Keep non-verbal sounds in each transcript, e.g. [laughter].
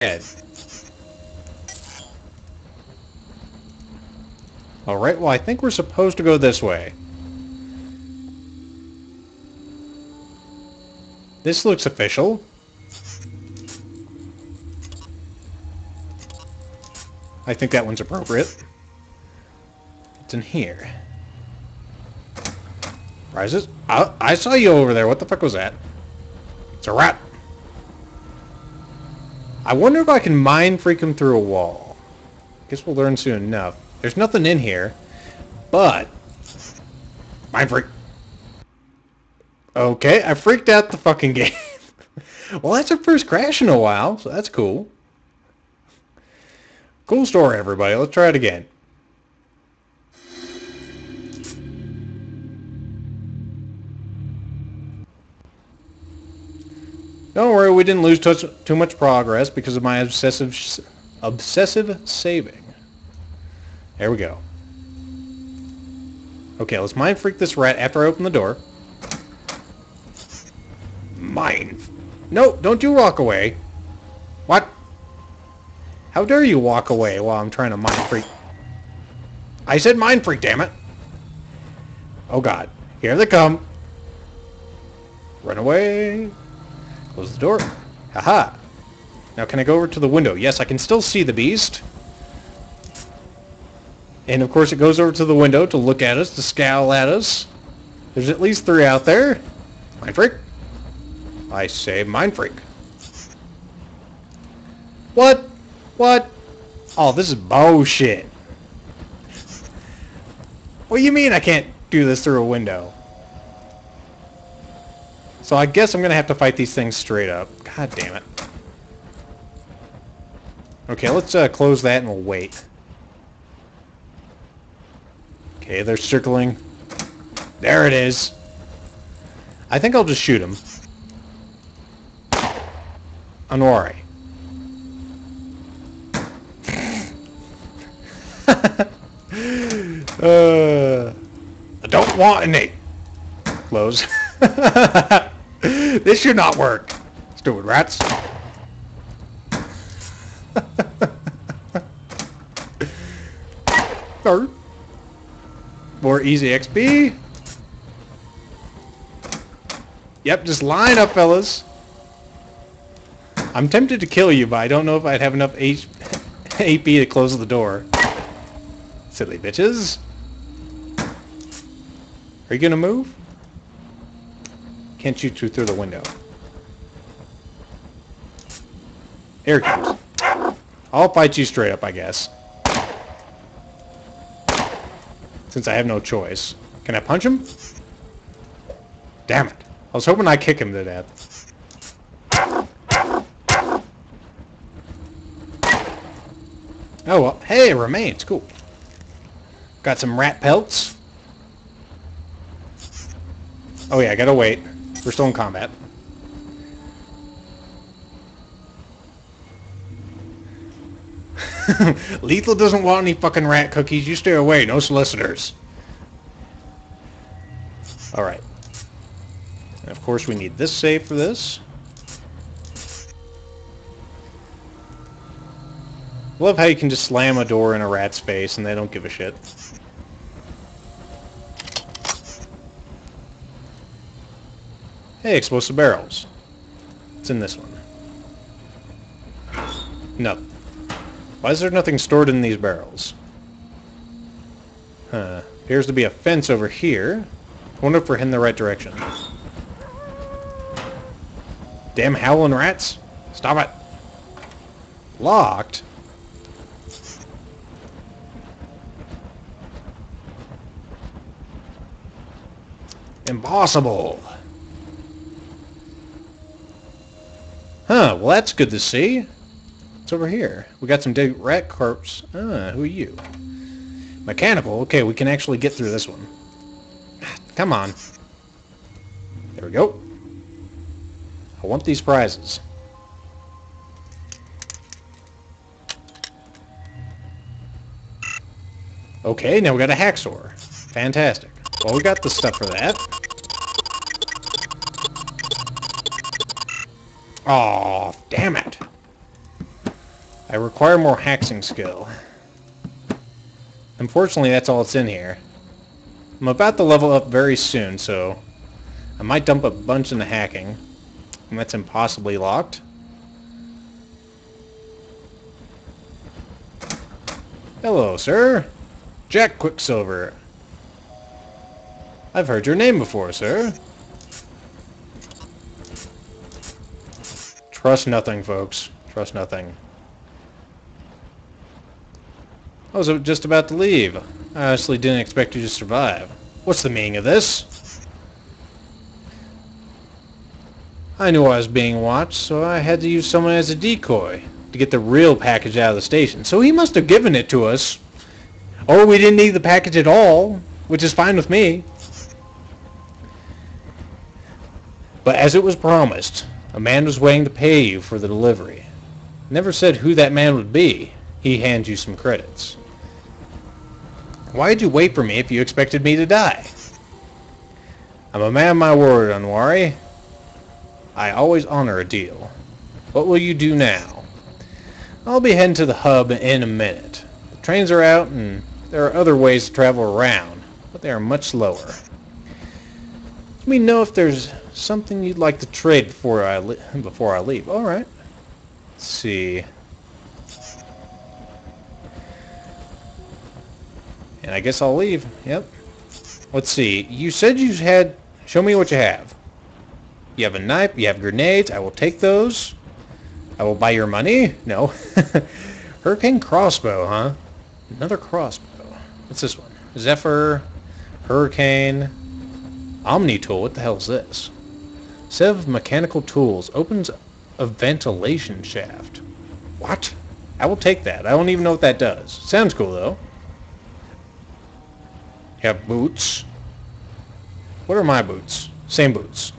head. Alright, well I think we're supposed to go this way. This looks official. I think that one's appropriate. It's in here. Prizes? I, I saw you over there. What the fuck was that? It's a rat. I wonder if I can mind freak him through a wall. Guess we'll learn soon enough. There's nothing in here, but... Mind freak. Okay, I freaked out the fucking [laughs] game. well, that's our first crash in a while, so that's cool. Cool story, everybody. Let's try it again. Don't worry, we didn't lose too, too much progress because of my obsessive obsessive saving. There we go. Okay, let's mind freak this rat after I open the door. Mind. No, don't you walk away. What? How dare you walk away while I'm trying to mind freak? I said mind freak, damn it. Oh god. Here they come. Run away. Close the door. Haha. Now can I go over to the window? Yes, I can still see the beast. And of course it goes over to the window to look at us, to scowl at us. There's at least three out there. Mind freak. I say mind freak. What? What? Oh, this is bullshit. What do you mean I can't do this through a window? So I guess I'm going to have to fight these things straight up. God damn it. Okay, let's uh, close that and we'll wait. Okay, they're circling. There it is. I think I'll just shoot him. Anori. [laughs] uh, I don't want any. Close. [laughs] [laughs] this should not work. Stupid rats. [laughs] More easy XP. Yep, just line up, fellas. I'm tempted to kill you, but I don't know if I'd have enough H [laughs] AP to close the door. Silly bitches. Are you gonna move? Can't shoot you through the window. Here it comes. I'll fight you straight up, I guess. Since I have no choice. Can I punch him? Damn it. I was hoping I'd kick him to death. Oh, well. Hey, remains. Cool. Got some rat pelts. Oh yeah, I gotta wait. We're still in combat. [laughs] Lethal doesn't want any fucking rat cookies. You stay away. No solicitors. Alright. Of course we need this save for this. Love how you can just slam a door in a rat's face and they don't give a shit. Hey, explosive barrels. It's in this one. No. Why is there nothing stored in these barrels? Huh. Appears to be a fence over here. I wonder if we're heading the right direction. Damn howling rats! Stop it! Locked? Impossible! Huh, well that's good to see. It's over here. We got some dead rat corpse. Ah, who are you? Mechanical. Okay, we can actually get through this one. Come on. There we go. I want these prizes. Okay, now we got a hacksaw. Fantastic. Well, we got the stuff for that. Oh, damn it. I require more hacking skill. Unfortunately, that's all that's in here. I'm about to level up very soon, so I might dump a bunch in the hacking. And that's impossibly locked. Hello, sir. Jack Quicksilver. I've heard your name before, sir. Trust nothing, folks. Trust nothing. I was just about to leave. I honestly didn't expect you to survive. What's the meaning of this? I knew I was being watched, so I had to use someone as a decoy to get the real package out of the station. So he must have given it to us. Or we didn't need the package at all, which is fine with me. But as it was promised, a man was waiting to pay you for the delivery. Never said who that man would be. He hands you some credits. Why did you wait for me if you expected me to die? I'm a man of my word, Unwary. I always honor a deal. What will you do now? I'll be heading to the hub in a minute. The trains are out and there are other ways to travel around, but they are much slower. Let me know if there's something you'd like to trade before I [laughs] before I leave. All right. Let's see. And I guess I'll leave. Yep. Let's see. You said you had... Show me what you have. You have a knife. You have grenades. I will take those. I will buy your money. No. [laughs] Hurricane crossbow, huh? Another crossbow. What's this one? Zephyr. Hurricane. Omni tool. What the hell is this? Set of mechanical tools. Opens a ventilation shaft. What? I will take that. I don't even know what that does. Sounds cool, though. Have boots. What are my boots? Same boots.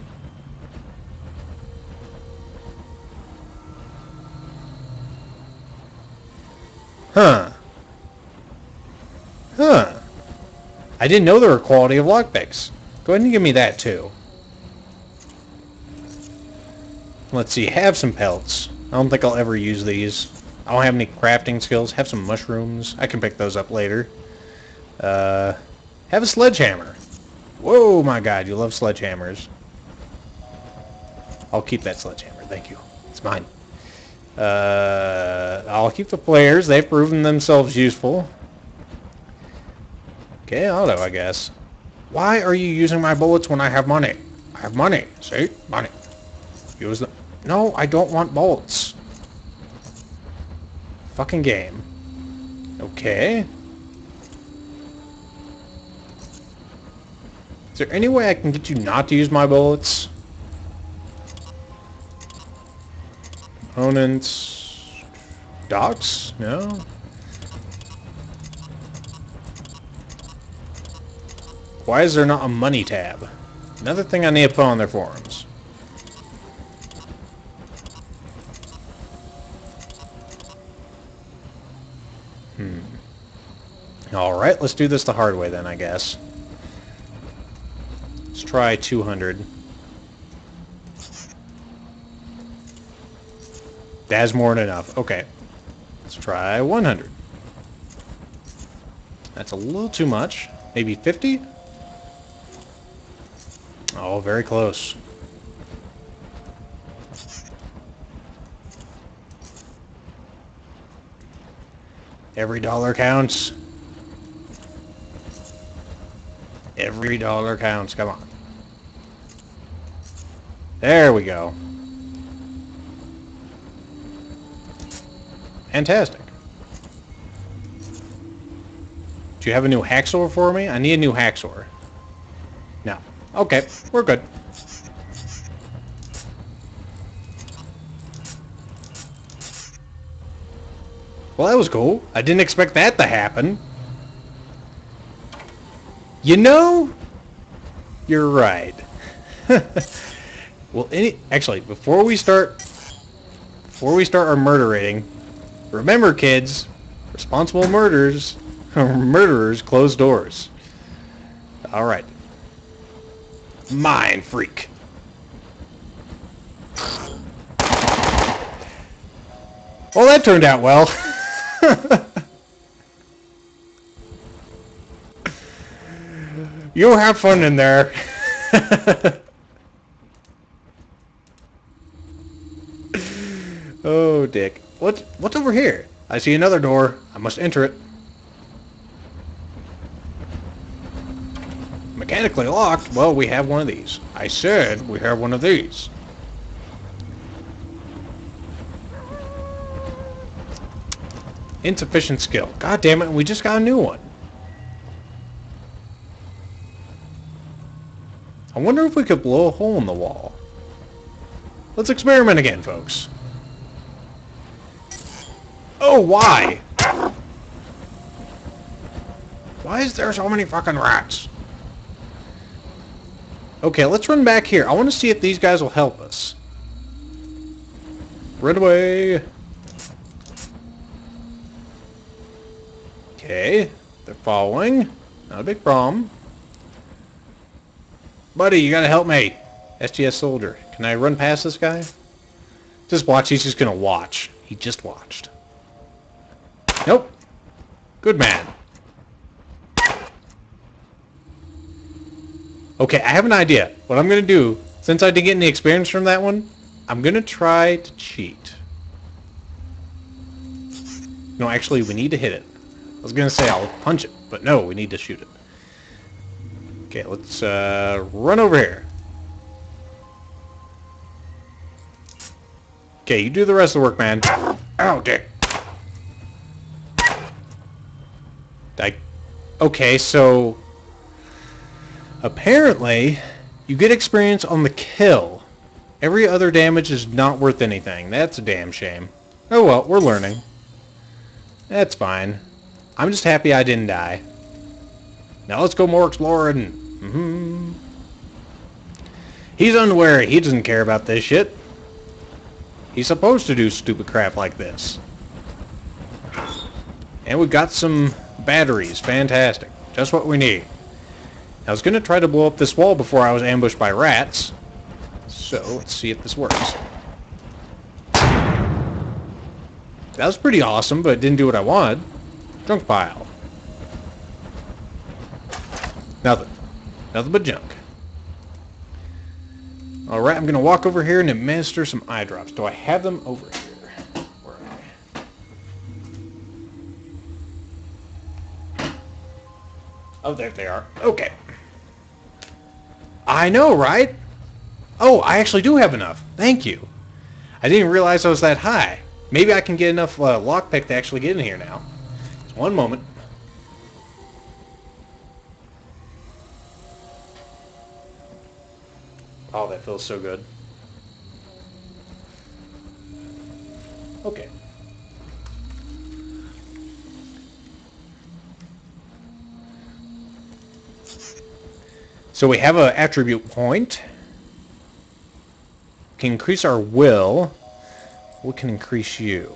Huh. Huh. I didn't know there were quality of lockpicks. Go ahead and give me that too. Let's see, have some pelts. I don't think I'll ever use these. I don't have any crafting skills. Have some mushrooms. I can pick those up later. Uh, have a sledgehammer. Whoa, my god, you love sledgehammers. I'll keep that sledgehammer, thank you. It's mine. Uh, I'll keep the players. They've proven themselves useful. Okay, auto, I guess. Why are you using my bullets when I have money? I have money. See? Money. Use them. No, I don't want bolts. Fucking game. Okay. Is there any way I can get you not to use my bullets? Opponents... Docks? No? Why is there not a money tab? Another thing I need to put on their forums. Alright, let's do this the hard way then, I guess Let's try 200. That's more than enough. Okay. Let's try 100. That's a little too much. Maybe 50? Oh, very close. Every dollar counts. Every dollar counts. Come on. There we go. Fantastic. Do you have a new hacksaw for me? I need a new hacksaw. No. Okay, we're good. Well, that was cool. I didn't expect that to happen. You know, you're right. [laughs] Well, any actually before we start before we start our murder rating, remember, kids, responsible murders [laughs] murderers close doors. All right, mind freak. Well, that turned out well. [laughs] you have fun in there. [laughs] oh, Dick. What, what's over here? I see another door. I must enter it. Mechanically locked? Well, we have one of these. I said we have one of these. Insufficient skill. God damn it, we just got a new one. I wonder if we could blow a hole in the wall. Let's experiment again, folks. Oh, why? Why is there so many fucking rats? Okay, let's run back here. I want to see if these guys will help us. Run away. Okay, they're following. Not a big problem. Buddy, you gotta help me. SGS soldier. Can I run past this guy? Just watch. He's just gonna watch. He just watched. Nope. Good man. Okay, I have an idea. What I'm going to do, since I didn't get any experience from that one, I'm going to try to cheat. No, actually, we need to hit it. I was going to say I'll punch it, but no, we need to shoot it. Okay, let's uh, run over here. Okay, you do the rest of the work, man. Ow, dick. I, okay, so apparently you get experience on the kill. Every other damage is not worth anything. That's a damn shame. Oh well, we're learning. That's fine. I'm just happy I didn't die. Now let's go more exploring. Mm -hmm. He's unwary. He doesn't care about this shit. He's supposed to do stupid crap like this. And we got some batteries. Fantastic. Just what we need. I was going to try to blow up this wall before I was ambushed by rats. So, let's see if this works. That was pretty awesome, but it didn't do what I wanted. Junk pile. Nothing. Nothing but junk. Alright, I'm going to walk over here and administer some eye drops. Do I have them over here? Oh, there they are. Okay. I know, right? Oh, I actually do have enough. Thank you. I didn't realize I was that high. Maybe I can get enough uh, lockpick to actually get in here now. Just one moment. Oh, that feels so good. Okay. So we have an attribute point. Can increase our will. What can increase you?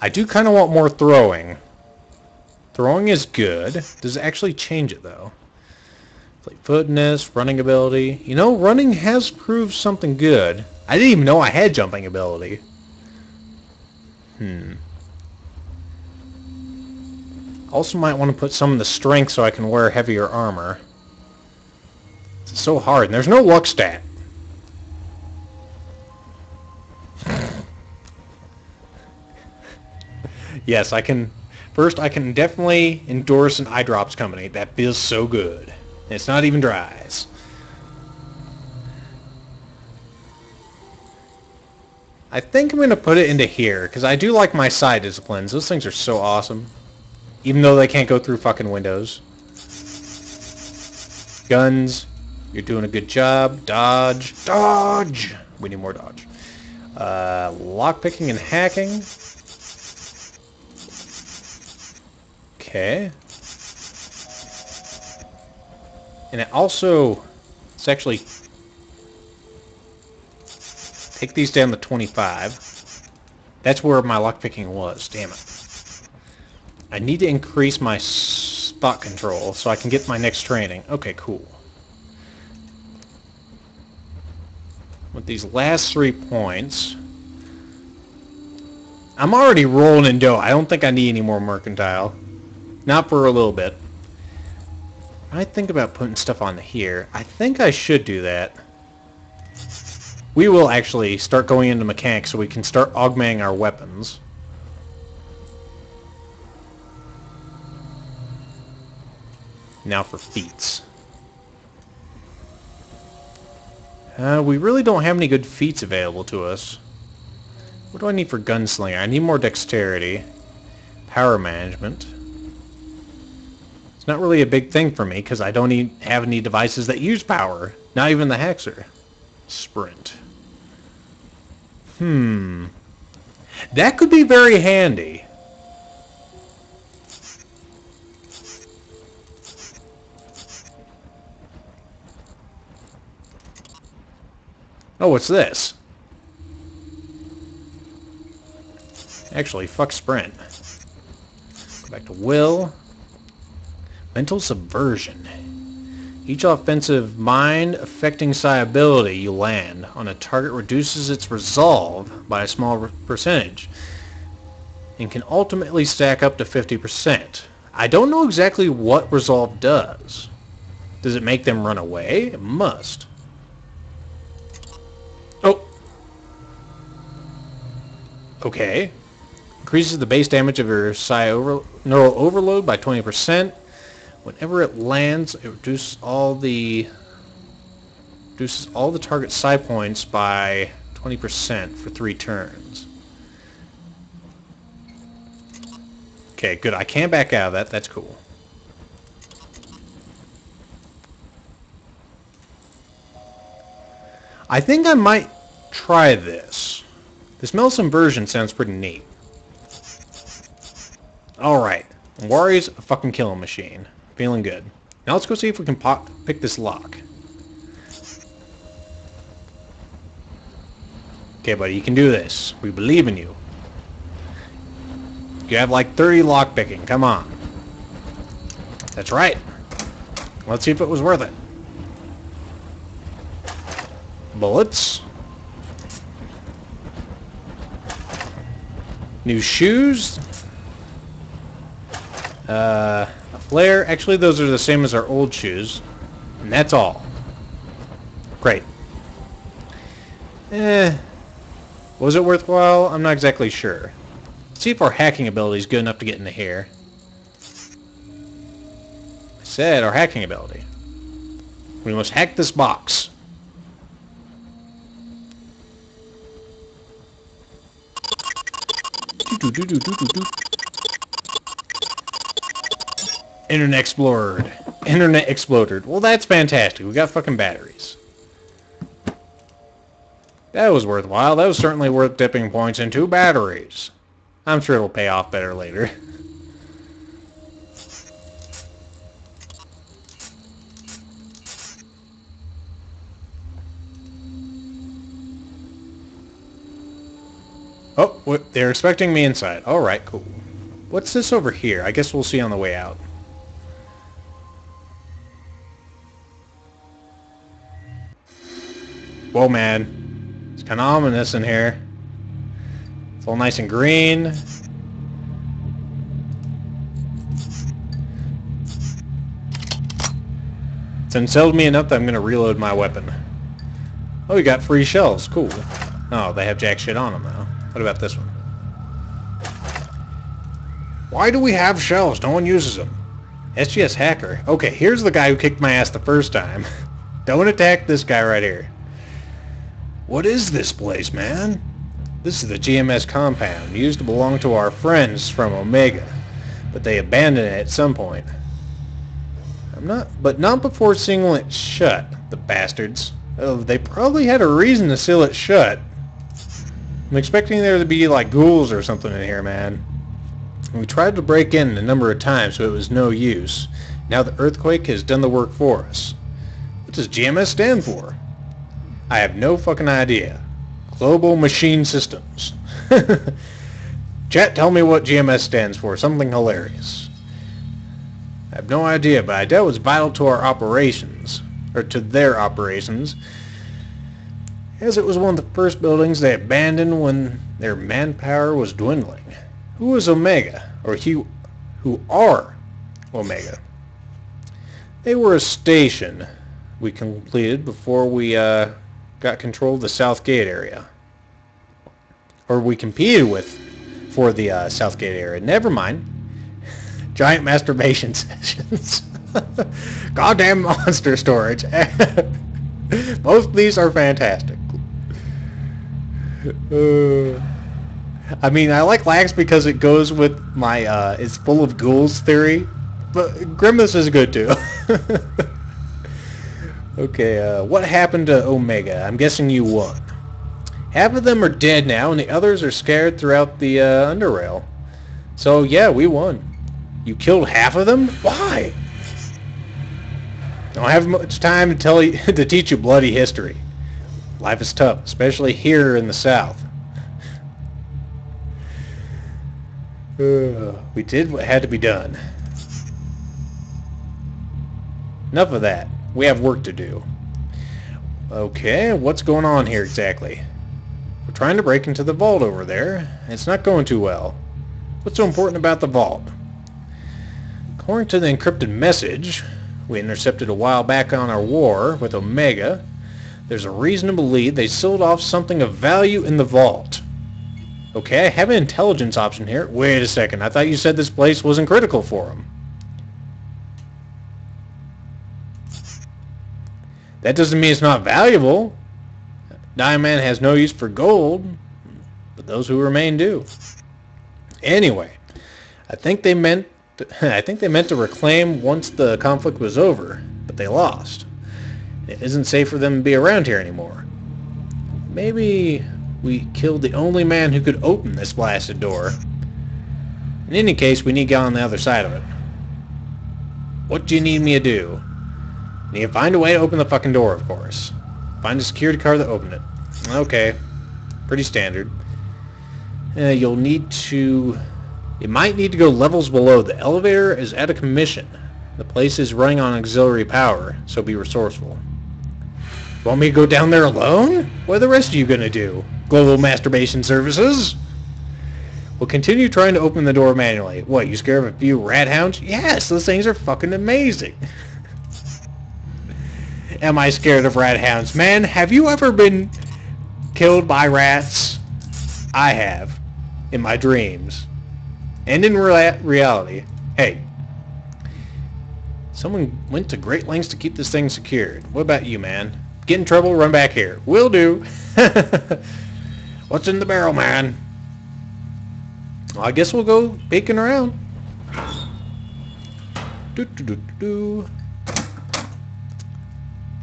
I do kind of want more throwing. Throwing is good. Does it actually change it though? Like footness, running ability. You know, running has proved something good. I didn't even know I had jumping ability. Hmm. Also might want to put some of the strength so I can wear heavier armor. It's so hard, and there's no luck stat. yes, I can... First, I can definitely endorse an eye drops company. That feels so good. It's not even dries. I think I'm going to put it into here, because I do like my psi disciplines. Those things are so awesome. Even though they can't go through fucking windows. Guns. You're doing a good job. Dodge. Dodge! We need more dodge. Uh, lockpicking and hacking. Okay. And it also... It's actually... Take these down to 25. That's where my lockpicking was. Damn it. I need to increase my spot control so I can get my next training. Okay, cool. With these last three points, I'm already rolling in dough. I don't think I need any more mercantile. Not for a little bit. I think about putting stuff on here. I think I should do that. We will actually start going into mechanics so we can start augmenting our weapons. Now for feats. Uh, we really don't have any good feats available to us. What do I need for gunslinger? I need more dexterity. Power management. Not really a big thing for me because I don't have any devices that use power. Not even the Hexer. Sprint. Hmm. That could be very handy. Oh, what's this? Actually, fuck Sprint. Go back to Will. Mental Subversion. Each offensive mind-affecting psi ability you land on a target reduces its resolve by a small percentage and can ultimately stack up to 50%. I don't know exactly what resolve does. Does it make them run away? It must. Oh. Okay. Increases the base damage of your psi over neural overload by 20%. Whenever it lands, it reduces all the reduces all the target psi points by 20% for three turns. Okay, good. I can't back out of that. That's cool. I think I might try this. This Mental Subversion sounds pretty neat. Alright. Wari's a fucking killing machine. Feeling good. Now let's go see if we can pop, pick this lock. Okay, buddy, you can do this. We believe in you. You have like 30 lock picking. Come on. That's right. Let's see if it was worth it. Bullets. New shoes. Uh, flare. Actually, those are the same as our old shoes. And that's all. Great. Eh. Was it worthwhile? I'm not exactly sure. Let's see if our hacking ability is good enough to get into here. I said our hacking ability. We must hack this box. Do, do, do, Internet exploded. Internet exploded. Well, that's fantastic. We got fucking batteries. That was worthwhile. That was certainly worth dipping points into batteries. I'm sure it'll pay off better later. [laughs] Oh, they're expecting me inside. Alright, cool. What's this over here? I guess we'll see on the way out. Whoa, man. It's kind of ominous in here. It's all nice and green. It's unsettled me enough that I'm going to reload my weapon. Oh, we got free shells. Cool. Oh, they have jack shit on them, though. What about this one? Why do we have shells? No one uses them. SGS Hacker. Okay, here's the guy who kicked my ass the first time. [laughs] Don't attack this guy right here. What is this place, man? This is the GMS compound, used to belong to our friends from Omega, but they abandoned it at some point. I'm not, but not before sealing it shut, the bastards. Oh, they probably had a reason to seal it shut. I'm expecting there to be like ghouls or something in here, man. We tried to break in a number of times, but it was no use. Now the earthquake has done the work for us. What does GMS stand for? I have no fucking idea. Global Machine Systems. [laughs] Chat, tell me what GMS stands for. Something hilarious. I have no idea, but I doubt it's vital to our operations. Or to their operations. as it was one of the first buildings they abandoned when their manpower was dwindling. Who was Omega, or who, who are Omega? They were a station we completed before we uh, got control of the South Gate area. Or we competed with for the uh, South Gate area. Never mind. [laughs] Giant masturbation [laughs] sessions. [laughs] Goddamn monster storage. Both of these are fantastic. Uh, [sighs] I mean, I like Lax because it goes with my, uh, it's full of ghouls theory, but Grimace is good too. Okay, uh, what happened to Omega? I'm guessing you won. Half of them are dead now, and the others are scared throughout the uh, underrail. So yeah, we won. You killed half of them? Why? I Don't have much time to tell you [laughs] to teach you bloody history. Life is tough, especially here in the South. Uh, [sighs] we did what had to be done. Enough of that. We have work to do. Okay, what's going on here exactly? We're trying to break into the vault over there. It's not going too well. What's so important about the vault? According to the encrypted message we intercepted a while back on our war with Omega, there's a reason to believe they sold off something of value in the vault. Okay, I have an intelligence option here. Wait a second, I thought you said this place wasn't critical for them. That doesn't mean it's not valuable. Diamond has no use for gold, but those who remain do. Anyway, I think they meant to, [laughs] I think they meant to reclaim once the conflict was over, but they lost. It isn't safe for them to be around here anymore. Maybe we killed the only man who could open this blasted door. In any case, we need to get on the other side of it. What do you need me to do? You need to find a way to open the fucking door, of course. Find a security card to open it. Okay. Pretty standard. Uh, you'll need to... You might need to go levels below. The elevator is out of commission. The place is running on auxiliary power, so be resourceful. Want me to go down there alone? What are the rest of you going to do? Global Masturbation Services? We'll continue trying to open the door manually. What, you scared of a few rat hounds? Yes, those things are fucking amazing. [laughs] Am I scared of rat hounds? Man, have you ever been killed by rats? I have. In my dreams. And in rea reality. Hey. Someone went to great lengths to keep this thing secured. What about you, man? Get in trouble, run back here. Will do. [laughs] What's in the barrel, man? Well, I guess we'll go peeking around. Do, do, do, do.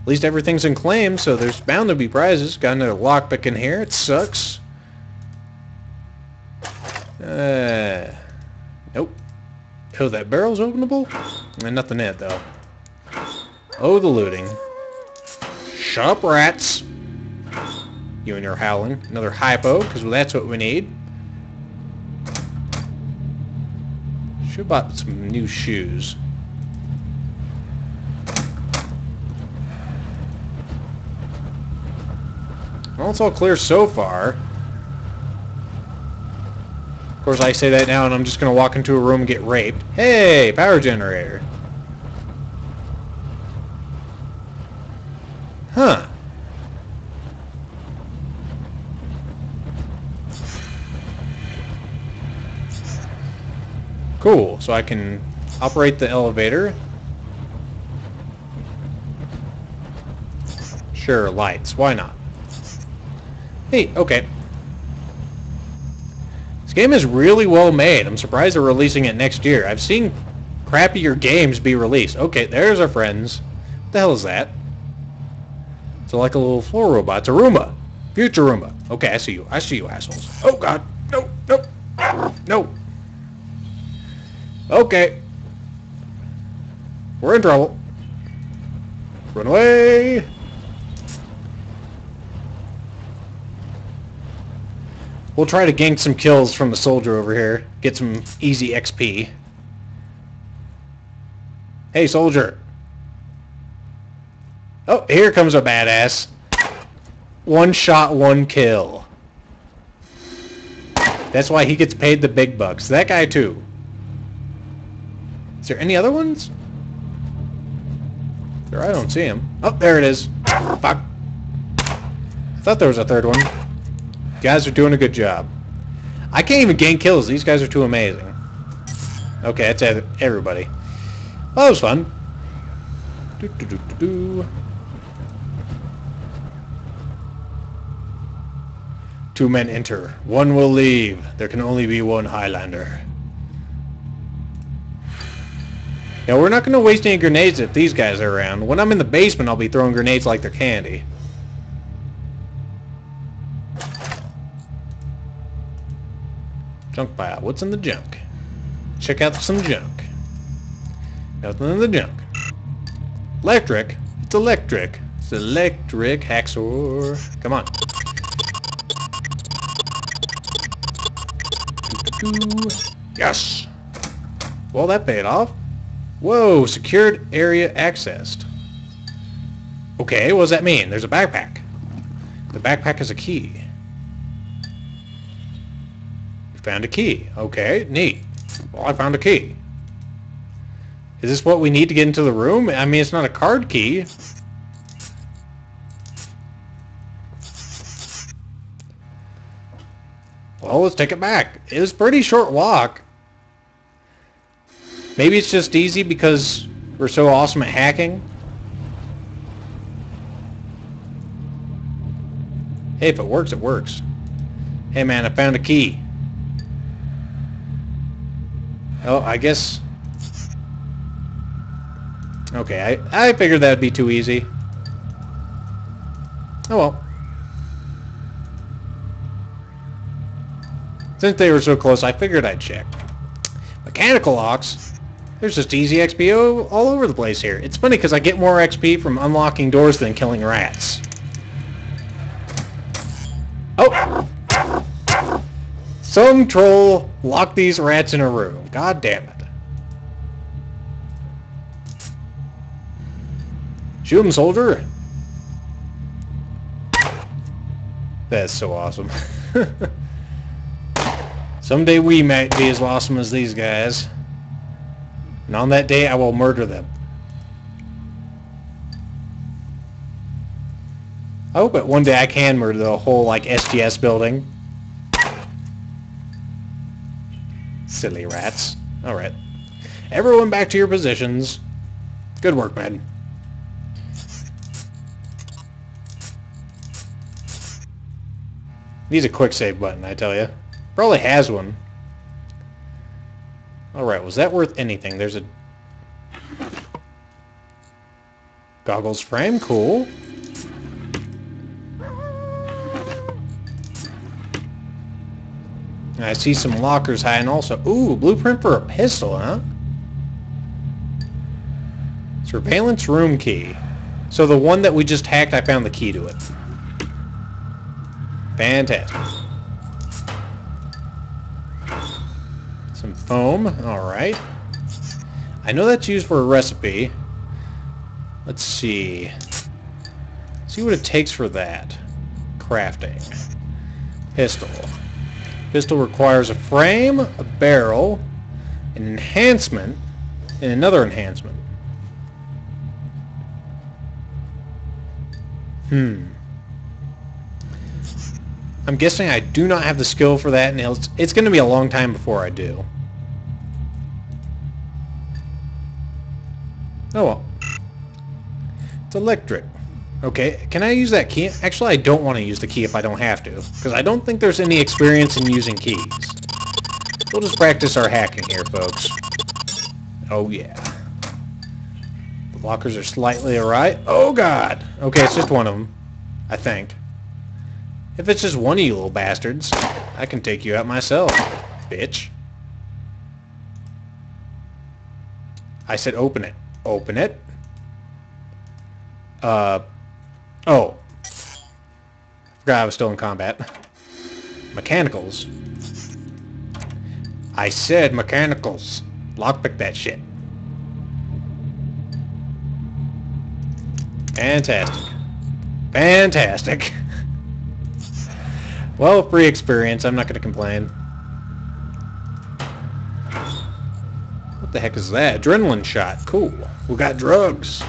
At least everything's in claim, so there's bound to be prizes. Got another lockpick in here. It sucks. Uh, nope. Oh, that barrel's openable? And nothing in it, though. Oh, the looting. Shut up, rats. You and your howling. Another hypo, because well, that's what we need. Should have bought some new shoes. Well, it's all clear so far. Of course, I say that now and I'm just going to walk into a room and get raped. Hey, power generator. Huh. Cool, so I can operate the elevator. Sure, lights, why not? Hey, okay. This game is really well made. I'm surprised they're releasing it next year. I've seen crappier games be released. Okay, there's our friends. What the hell is that? It's like a little floor robot. It's a Roomba. Future Roomba. Okay, I see you. I see you, assholes. Oh, God. No, no. No. Okay. We're in trouble. Run away. We'll try to gank some kills from the soldier over here. Get some easy XP. Hey, soldier. Oh, here comes a badass. One shot, one kill. That's why he gets paid the big bucks. That guy too. Is there any other ones? There, I don't see him. Oh, there it is. Fuck. I thought there was a third one. Guys are doing a good job. I can't even gain kills. These guys are too amazing. Okay, that's everybody. Well, that was fun. Do, do, do, do. Two men enter. One will leave. There can only be one Highlander. Now, we're not going to waste any grenades if these guys are around. When I'm in the basement, I'll be throwing grenades like they're candy. Junk pile. What's in the junk? Check out some junk. Nothing in the junk. Electric. It's electric. It's electric hacksaw. Come on. Yes! Well, that paid off. Whoa, secured area accessed. Okay, what does that mean? There's a backpack. The backpack has a key. Found a key. Okay, neat. Well, I found a key. Is this what we need to get into the room? I mean, it's not a card key. Well, let's take it back. It was pretty short walk. Maybe it's just easy because we're so awesome at hacking. Hey, if it works, it works. Hey man, I found a key. Oh, I guess... Okay, I, I figured that'd be too easy. Oh well. Since they were so close, I figured I'd check. Mechanical locks? There's just easy XP all over the place here. It's funny because I get more XP from unlocking doors than killing rats. Some troll locked these rats in a room. God damn it. Shoot him, soldier! That's so awesome. [laughs] Someday we might be as awesome as these guys. And on that day, I will murder them. I hope that one day I can murder the whole, like, SGS building. Silly rats. Alright. Everyone back to your positions. Good work, man. Needs a quick save button, I tell you. Probably has one. Alright, was that worth anything? There's a... Goggles frame, cool. I see some lockers hiding also. Ooh, blueprint for a pistol, huh? Surveillance room key. So the one that we just hacked, I found the key to it. Fantastic. Some foam, alright. I know that's used for a recipe. Let's see. See what it takes for that. Crafting. Pistol. Pistol requires a frame, a barrel, an enhancement, and another enhancement. Hmm. I'm guessing I do not have the skill for that, and it's, it's going to be a long time before I do. Oh well. It's electric. Okay, can I use that key? Actually, I don't want to use the key if I don't have to, because I don't think there's any experience in using keys. We'll just practice our hacking here, folks. Oh, yeah. The lockers are slightly awry. Oh, God! Okay, it's just one of them. I think. If it's just one of you little bastards, I can take you out myself, bitch. I said open it. Open it. Uh, oh. Forgot I was still in combat. Mechanicals. I said mechanicals. Lockpick that shit. Fantastic. Fantastic. [laughs] Well, free experience. I'm not going to complain. What the heck is that? Adrenaline shot. Cool. We got drugs.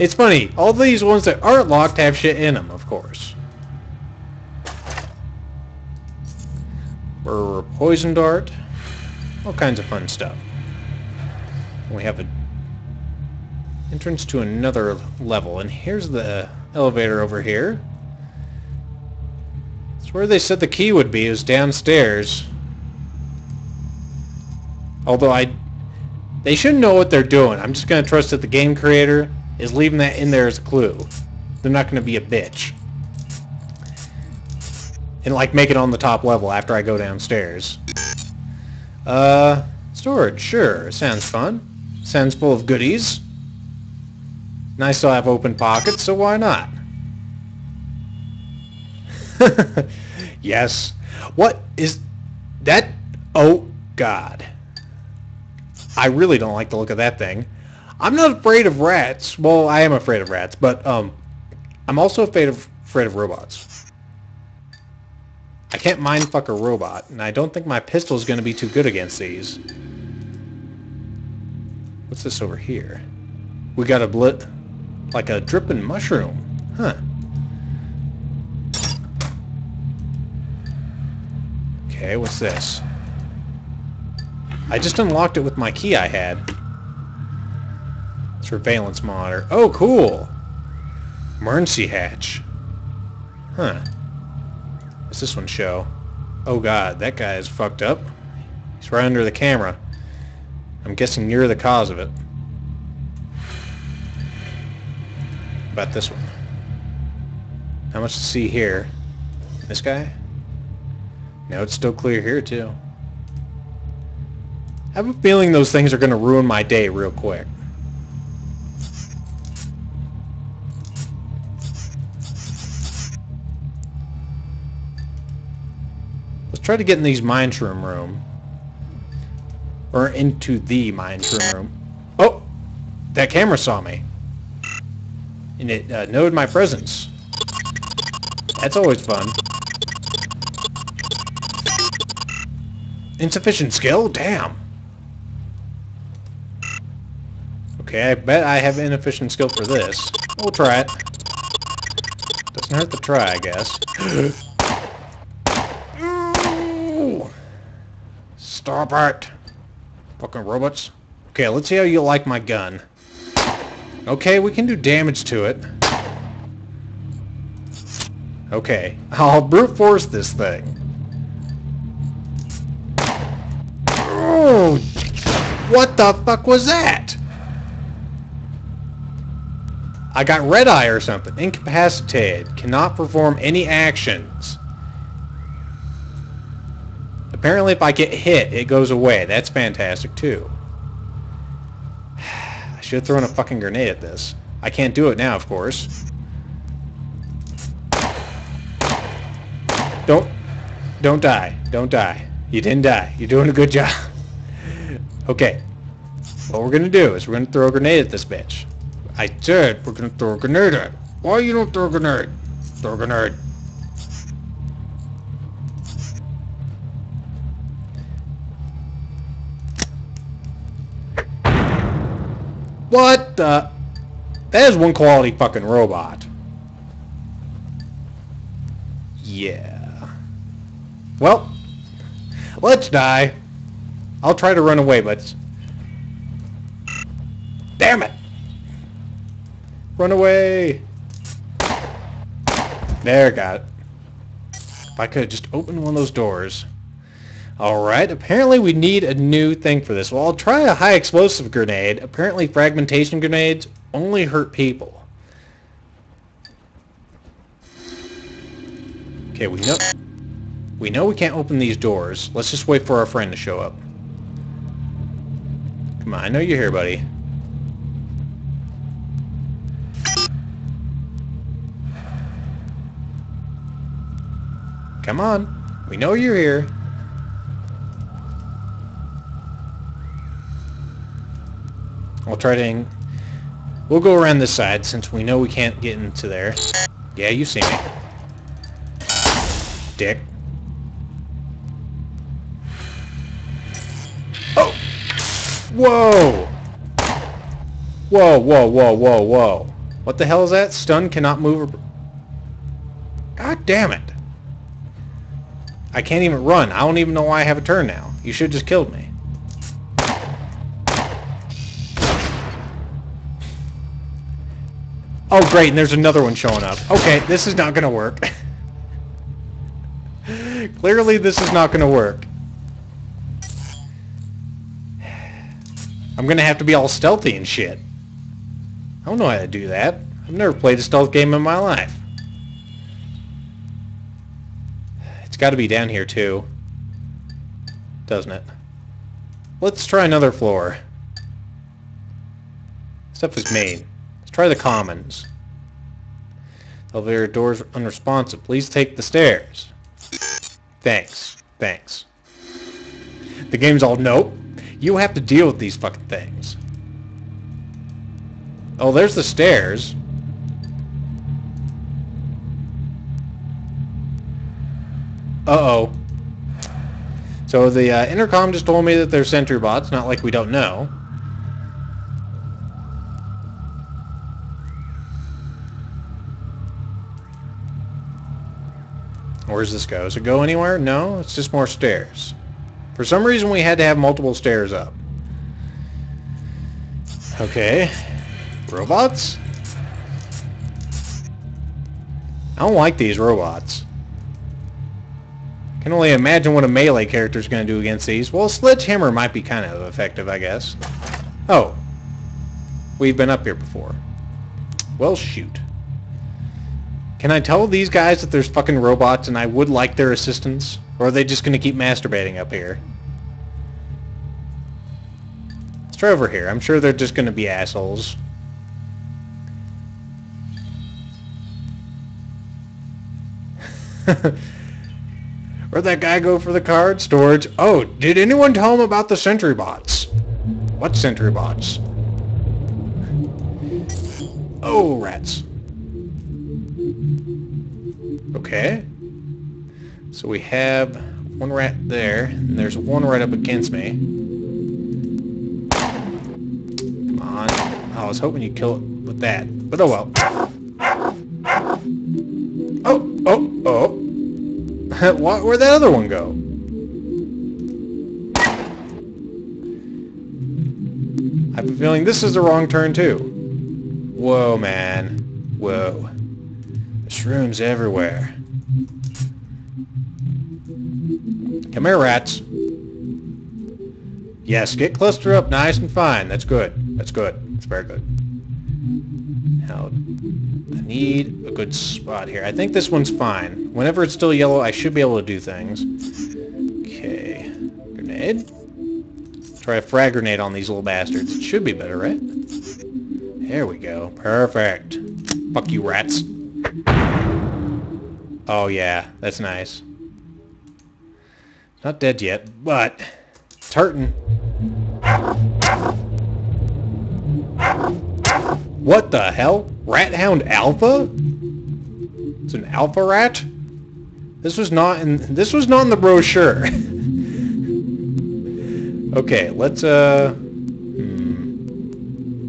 It's funny. All these ones that aren't locked have shit in them, of course. Or poison dart. All kinds of fun stuff. We have an entrance to another level, and here's the elevator over here. It's where they said the key would be, is downstairs. Although I... They shouldn't know what they're doing. I'm just going to trust that the game creator is leaving that in there as a clue. They're not going to be a bitch. And like make it on the top level after I go downstairs. Uh, storage, sure. Sounds fun. Sounds full of goodies. Nice to have open pockets, so why not? [laughs] yes. What is that? Oh, God. I really don't like the look of that thing. I'm not afraid of rats. Well, I am afraid of rats, but um, I'm also afraid of afraid of robots. I can't mind fuck a robot, and I don't think my pistol is going to be too good against these. What's this over here? We got a blit, like a dripping mushroom. Huh. Okay, what's this? I just unlocked it with my key I had. Surveillance monitor. Oh, cool! Emergency hatch. Huh. What's this one show? Oh god, that guy is fucked up. He's right under the camera. I'm guessing you're the cause of it. About this one. How much to see here? This guy? No, it's still clear here too. I have a feeling those things are going to ruin my day real quick. Try to get in these mindshroom room. Or into the mindshroom room. Oh! That camera saw me. And it uh, noted my presence. That's always fun. Insufficient skill? Damn. Okay, I bet I have inefficient skill for this. We'll try it. Doesn't hurt to try, I guess. [gasps] Stop it! Fucking robots. Okay, let's see how you like my gun. Okay, we can do damage to it. Okay, I'll brute force this thing. Oh, what the fuck was that? I got red eye or something. Incapacitated. Cannot perform any actions. Apparently if I get hit, it goes away. That's fantastic too. [sighs] I should have thrown a fucking grenade at this. I can't do it now, of course. Don't, don't die. Don't die. You didn't die. You're doing a good job. [laughs] okay. What we're gonna do is we're gonna throw a grenade at this bitch. I said we're gonna throw a grenade at. it. Why you don't throw a grenade? Throw a grenade. What the? That is one quality fucking robot. Yeah. Well, let's die. I'll try to run away, but... Damn it! Run away! There, got it. If I could have just open one of those doors. Alright, apparently we need a new thing for this. Well, I'll try a high explosive grenade. Apparently fragmentation grenades only hurt people. Okay, we know we know we can't open these doors. Let's just wait for our friend to show up. Come on, I know you're here, buddy. Come on. We know you're here. I'll try to... We'll go around this side since we know we can't get into there. Yeah, you see me. dick. Oh! Whoa! Whoa, whoa, whoa, whoa, whoa. What the hell is that? Stun cannot move. God damn it. I can't even run. I don't even know why I have a turn now. You should just killed me. Oh, great, and there's another one showing up. Okay, this is not going to work. [laughs] Clearly, this is not going to work. I'm going to have to be all stealthy and shit. I don't know how to do that. I've never played a stealth game in my life. It's got to be down here, too. Doesn't it? Let's try another floor. Stuff is main. Try the commons. Elevator doors unresponsive. Please take the stairs. Thanks. Thanks. The game's all, nope. You have to deal with these fucking things. Oh, there's the stairs. Uh-oh. So the uh, intercom just told me that they're sentry bots, not like we don't know. Where's this go? Does it go anywhere? No, it's just more stairs. For some reason we had to have multiple stairs up. Okay. Robots? I don't like these robots. Can only imagine what a melee character is going to do against these. Well, a Sledgehammer might be kind of effective, I guess. Oh. We've been up here before. Well, shoot. Can I tell these guys that there's fucking robots and I would like their assistance? Or are they just going to keep masturbating up here? Let's try over here. I'm sure they're just going to be assholes. [laughs] Where'd that guy go for the card? Storage. Oh, did anyone tell him about the sentry bots? What sentry bots? Oh, rats. Okay. So we have one rat there, and there's one right up against me. Come on. I was hoping you'd kill it with that. But oh well. Oh, oh, oh. [laughs] Where'd that other one go? I have a feeling this is the wrong turn too. Whoa, man. Whoa. Shrooms everywhere. Come here, rats. Yes, get clustered up nice and fine. That's good. That's good. It's very good. Now, I need a good spot here. I think this one's fine. Whenever it's still yellow, I should be able to do things. Okay. Grenade. Try a frag grenade on these little bastards. It should be better, right? There we go. Perfect. Fuck you, rats. Oh, yeah. That's nice. Not dead yet, but it's hurting. What the hell? Rat Hound Alpha? It's an alpha rat? This was not in this was not in the brochure. [laughs] okay, let's uh hmm.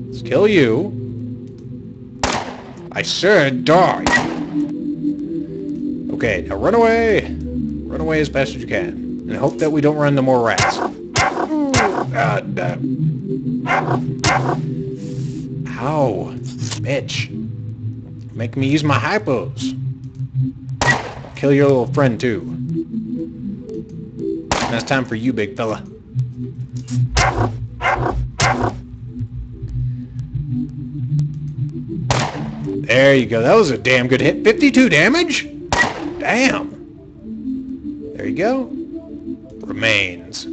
let's kill you. I said die. Okay, now run away. Run away as fast as you can. And hope that we don't run into more rats. God damn. Ow. Bitch. Make me use my hypos. Kill your little friend too. That's time for you, big fella. There you go. That was a damn good hit. 52 damage? Damn. There you go. Remains.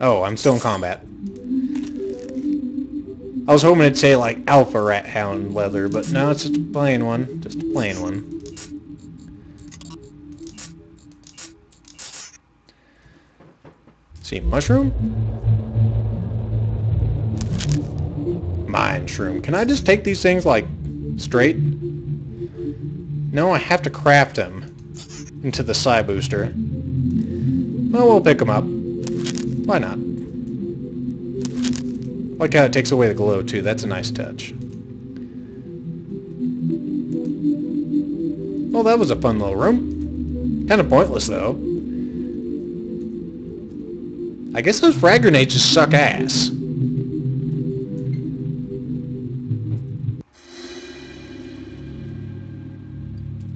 Oh, I'm still in combat. I was hoping it'd say like Alpha Rat Hound Leather, but no, it's just a plain one. Just a plain one. See, mushroom? Mindshroom. Can I just take these things like straight? No, I have to craft them. into the psi booster. Well, we'll pick them up. Why not? Like how it takes away the glow, too. That's a nice touch. Well, that was a fun little room. Kind of pointless, though. I guess those frag grenades just suck ass.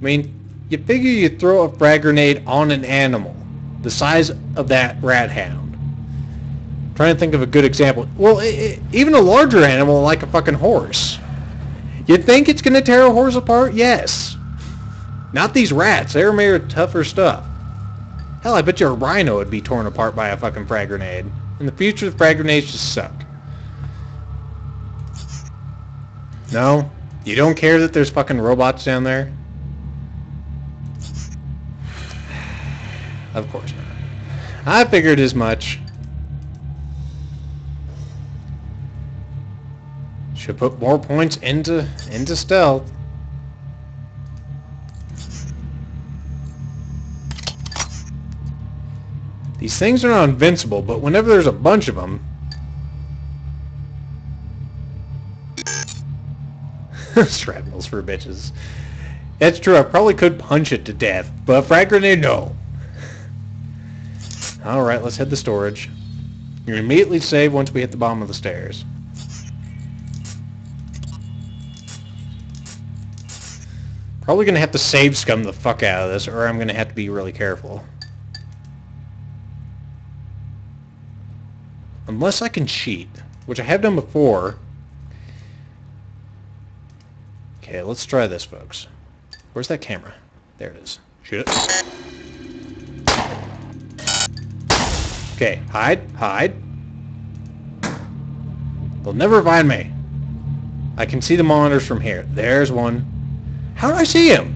I mean, you figure you throw a frag grenade on an animal the size of that rat hound. I'm trying to think of a good example. Well, it, it, even a larger animal like a fucking horse. You think it's going to tear a horse apart? Yes. Not these rats. They're made of tougher stuff. Hell, I bet you a rhino would be torn apart by a fucking frag grenade. In the future, the frag grenades just suck. No? You don't care that there's fucking robots down there? Of course not. I figured as much. Should put more points into into stealth. These things are not invincible, but whenever there's a bunch of them... [laughs] Shrapnel's for bitches. That's true, I probably could punch it to death, but frag grenade, no. Alright, let's head to storage. You're immediately saved once we hit the bottom of the stairs. Probably going to have to save scum the fuck out of this, or I'm going to have to be really careful. Unless I can cheat, which I have done before. Okay, let's try this, folks. Where's that camera? There it is. Shoot it. Okay, hide, hide. They'll never find me. I can see the monitors from here. There's one. How do I see him?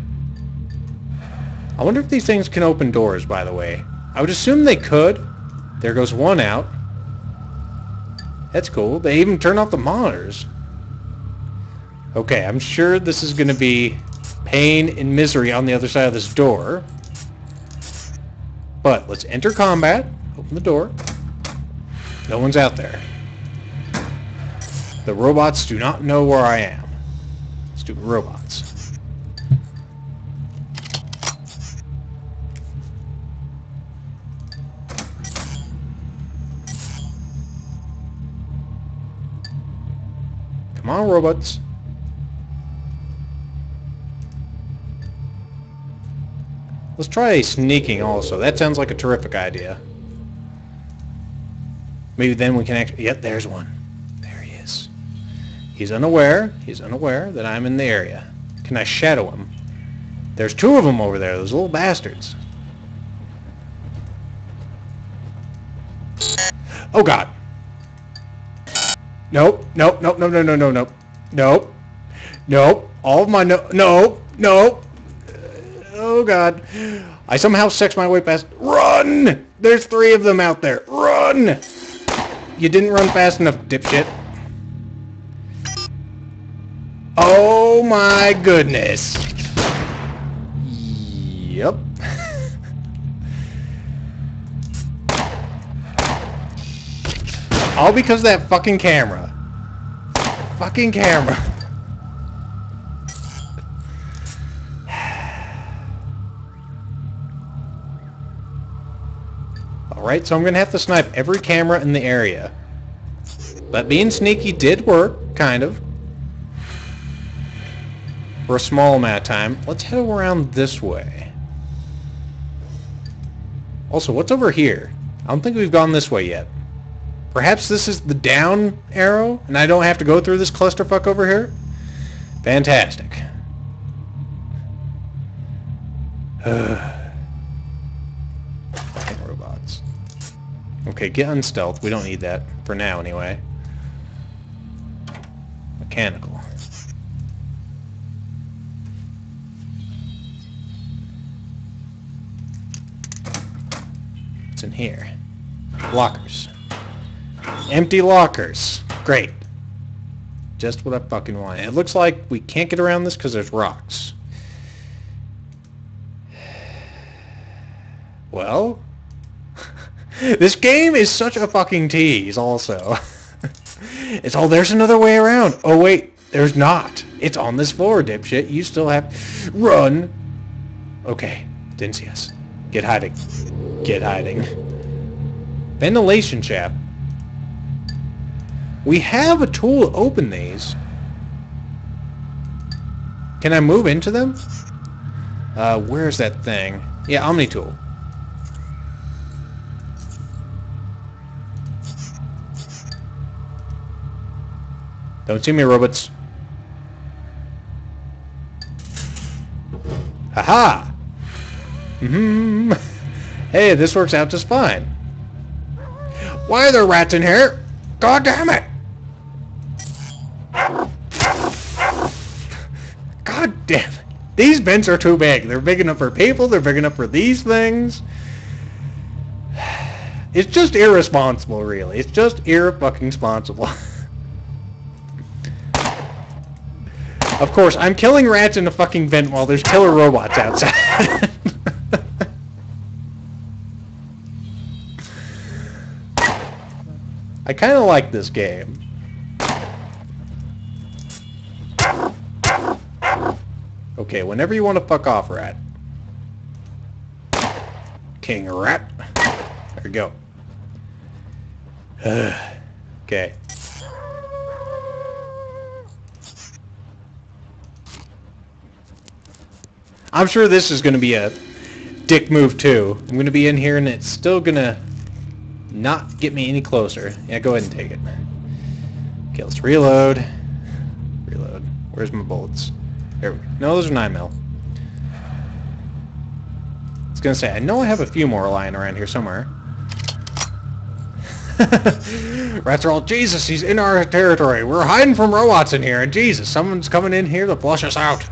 I wonder if these things can open doors, by the way. I would assume they could. There goes one out. That's cool. They even turn off the monitors. Okay, I'm sure this is going to be pain and misery on the other side of this door. But let's enter combat. Open the door. No one's out there. The robots do not know where I am. Stupid robots. Come on, robots. Let's try sneaking also. That sounds like a terrific idea. Maybe then we can actually... Yep, there's one. There he is. He's unaware. He's unaware that I'm in the area. Can I shadow him? There's two of them over there, those little bastards. Oh, God. Nope, nope, nope, no, no, no, no, nope. Nope. Nope. All of my no... No. No. Oh, God. I somehow sex my way past... Run! There's three of them out there. Run! You didn't run fast enough, dipshit. Oh my goodness. Yep. [laughs] All because of that fucking camera. Fucking camera. Alright, so I'm going to have to snipe every camera in the area. But being sneaky did work, kind of. For a small amount of time. Let's head around this way. Also, what's over here? I don't think we've gone this way yet. Perhaps this is the down arrow, and I don't have to go through this clusterfuck over here? Fantastic. [sighs] Okay, get unstealth. We don't need that. For now, anyway. Mechanical. What's in here? Lockers. Empty lockers. Great. Just what I fucking want. It looks like we can't get around this because there's rocks. [sighs] Well, [laughs] this game is such a fucking tease also. [laughs] it's all, there's another way around. Oh wait, there's not. It's on this floor, dipshit. You still have, run. Okay, didn't see us. Get hiding. Get hiding. Ventilation shaft. We have a tool to open these. Can I move into them? Uh, where's that thing? Yeah, Omni tool. Don't see me, robots. Haha! Mm hmm [laughs] Hey, this works out just fine. Why are there rats in here? God damn it! God damn it. These vents are too big. They're big enough for people. They're big enough for these things. [sighs] It's just irresponsible, really. It's just irre-fucking-sponsible. [laughs] of course, I'm killing rats in a fucking vent while there's killer robots outside. [laughs] I kind of like this game. Okay, whenever you want to fuck off, rat. King rat. There we go. [sighs] okay. I'm sure this is going to be a dick move too. I'm going to be in here and it's still going to not get me any closer. Yeah, go ahead and take it. Okay, let's reload. Reload. Where's my bullets? There we go. No, those are 9 mil. I was going to say, I know I have a few more lying around here somewhere. [laughs] Rats are all, Jesus, he's in our territory. We're hiding from robots in here, and Jesus, someone's coming in here to flush us out.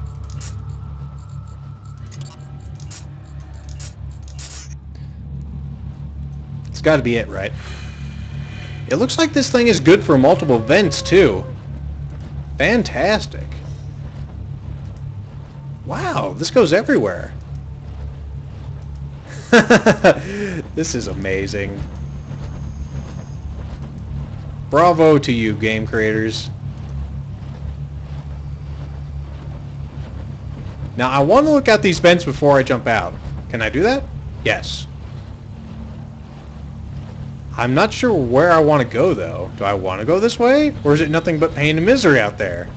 Got to be it, right? It looks like this thing is good for multiple vents, too. Fantastic. Wow, this goes everywhere. [laughs] this is amazing. Bravo to you, game creators. Now, I want to look at these vents before I jump out. Can I do that? Yes. I'm not sure where I want to go, though. Do I want to go this way? Or is it nothing but pain and misery out there?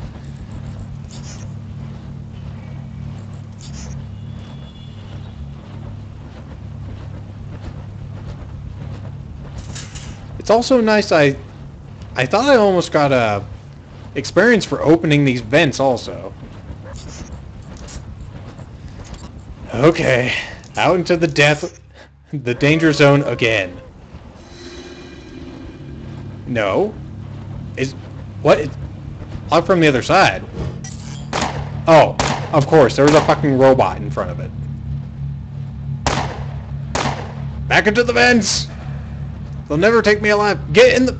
It's also nice I I thought I almost got a experience for opening these vents also. Okay, out into the death the danger zone again. No. Is what? I'm from the other side. Oh, of course, there was a fucking robot in front of it. Back into the vents! They'll never take me alive. Get in the...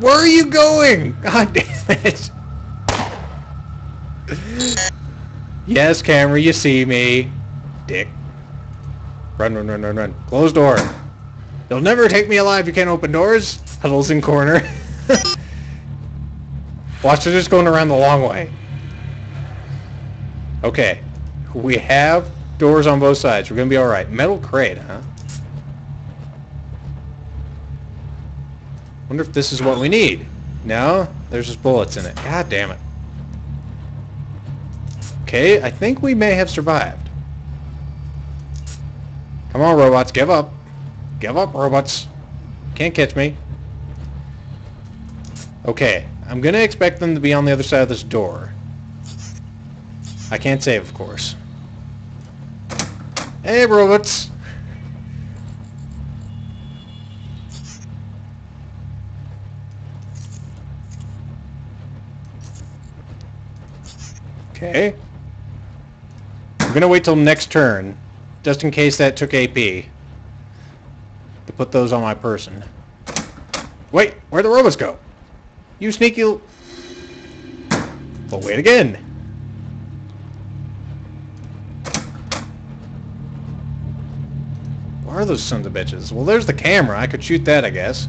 Where are you going? [laughs] God damn it. yes, camera, you see me. Dick. Run, run, run, run, run. Close door. You'll never take me alive. You can't open doors. Huddles in corner. [laughs] Watch, they're just going around the long way. Okay. We have doors on both sides. We're going to be alright. Metal crate, huh? Wonder if this is what we need. No? There's just bullets in it. God damn it. Okay, I think we may have survived. Come on, robots, give up. Give up, robots. Can't catch me. Okay, I'm gonna expect them to be on the other side of this door. I can't save, of course. Hey, robots! Okay. I'm gonna wait till next turn, just in case that took AP. Put those on my person. Wait, where'd the robots go? You sneaky... Well, wait again. Where are those sons of bitches? Well, there's the camera. I could shoot that, I guess.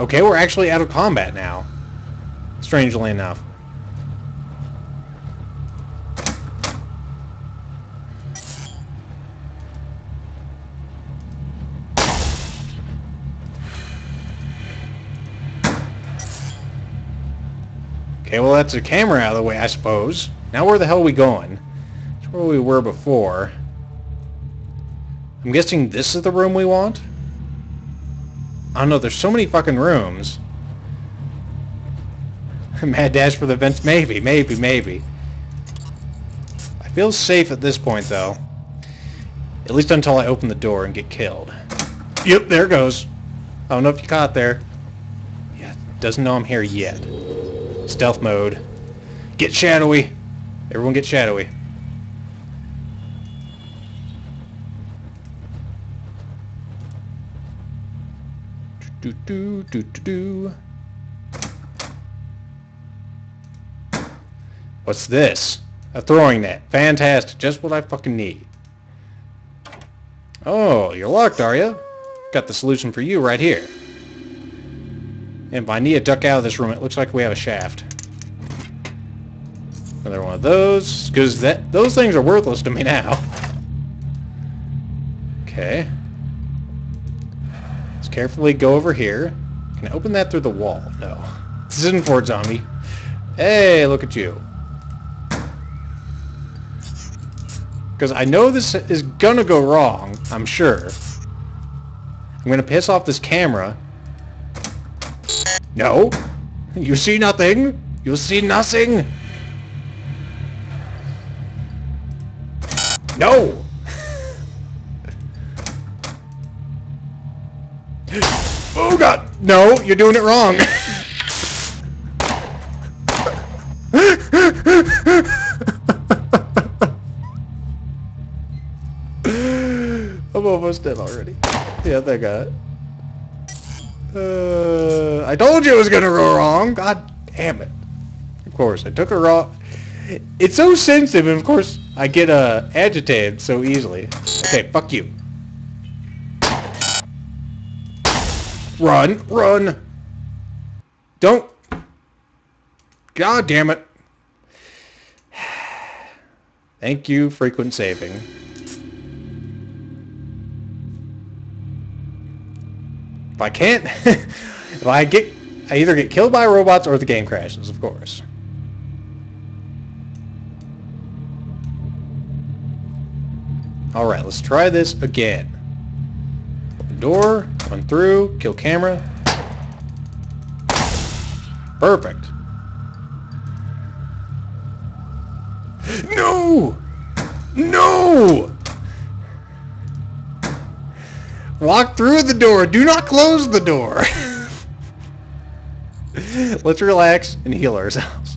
Okay, we're actually out of combat now. Strangely enough. Okay, well that's the camera out of the way, I suppose. Now where the hell are we going? It's where we were before. I'm guessing this is the room we want? I don't know, there's so many fucking rooms. [laughs] Mad dash for the vents? Maybe, maybe, maybe. I feel safe at this point, though. At least until I open the door and get killed. Yep, there goes. I don't know if you caught there. Yeah, doesn't know I'm here yet. Stealth mode. Get shadowy. Everyone get shadowy. Do do do do do. What's this? A throwing net. Fantastic. Just what I fucking need. Oh, you're locked, are you? Got the solution for you right here. And if I need to duck out of this room, it looks like we have a shaft. Another one of those, because that those things are worthless to me now. Okay. Let's carefully go over here. Can I open that through the wall? No. This isn't Fort Zombie. Hey, look at you. Because I know this is gonna go wrong, I'm sure. I'm gonna piss off this camera. No! You see nothing! You see nothing! No! oh god! No, you're doing it wrong! [laughs] I'm almost dead already. Yeah, that got it. Uh, I told you it was gonna go wrong! God damn it. Of course, I took a raw... It's so sensitive, and of course, I get uh, agitated so easily. Okay, fuck you. Run, run! Don't... God damn it. [sighs] Thank you, frequent saving. I can't... [laughs] if I get... I either get killed by robots or the game crashes, of course. Alright, let's try this again. Open door, run through, kill camera. Perfect. [gasps] No! No! Walk through the door. Do not close the door. [laughs] Let's relax and heal ourselves.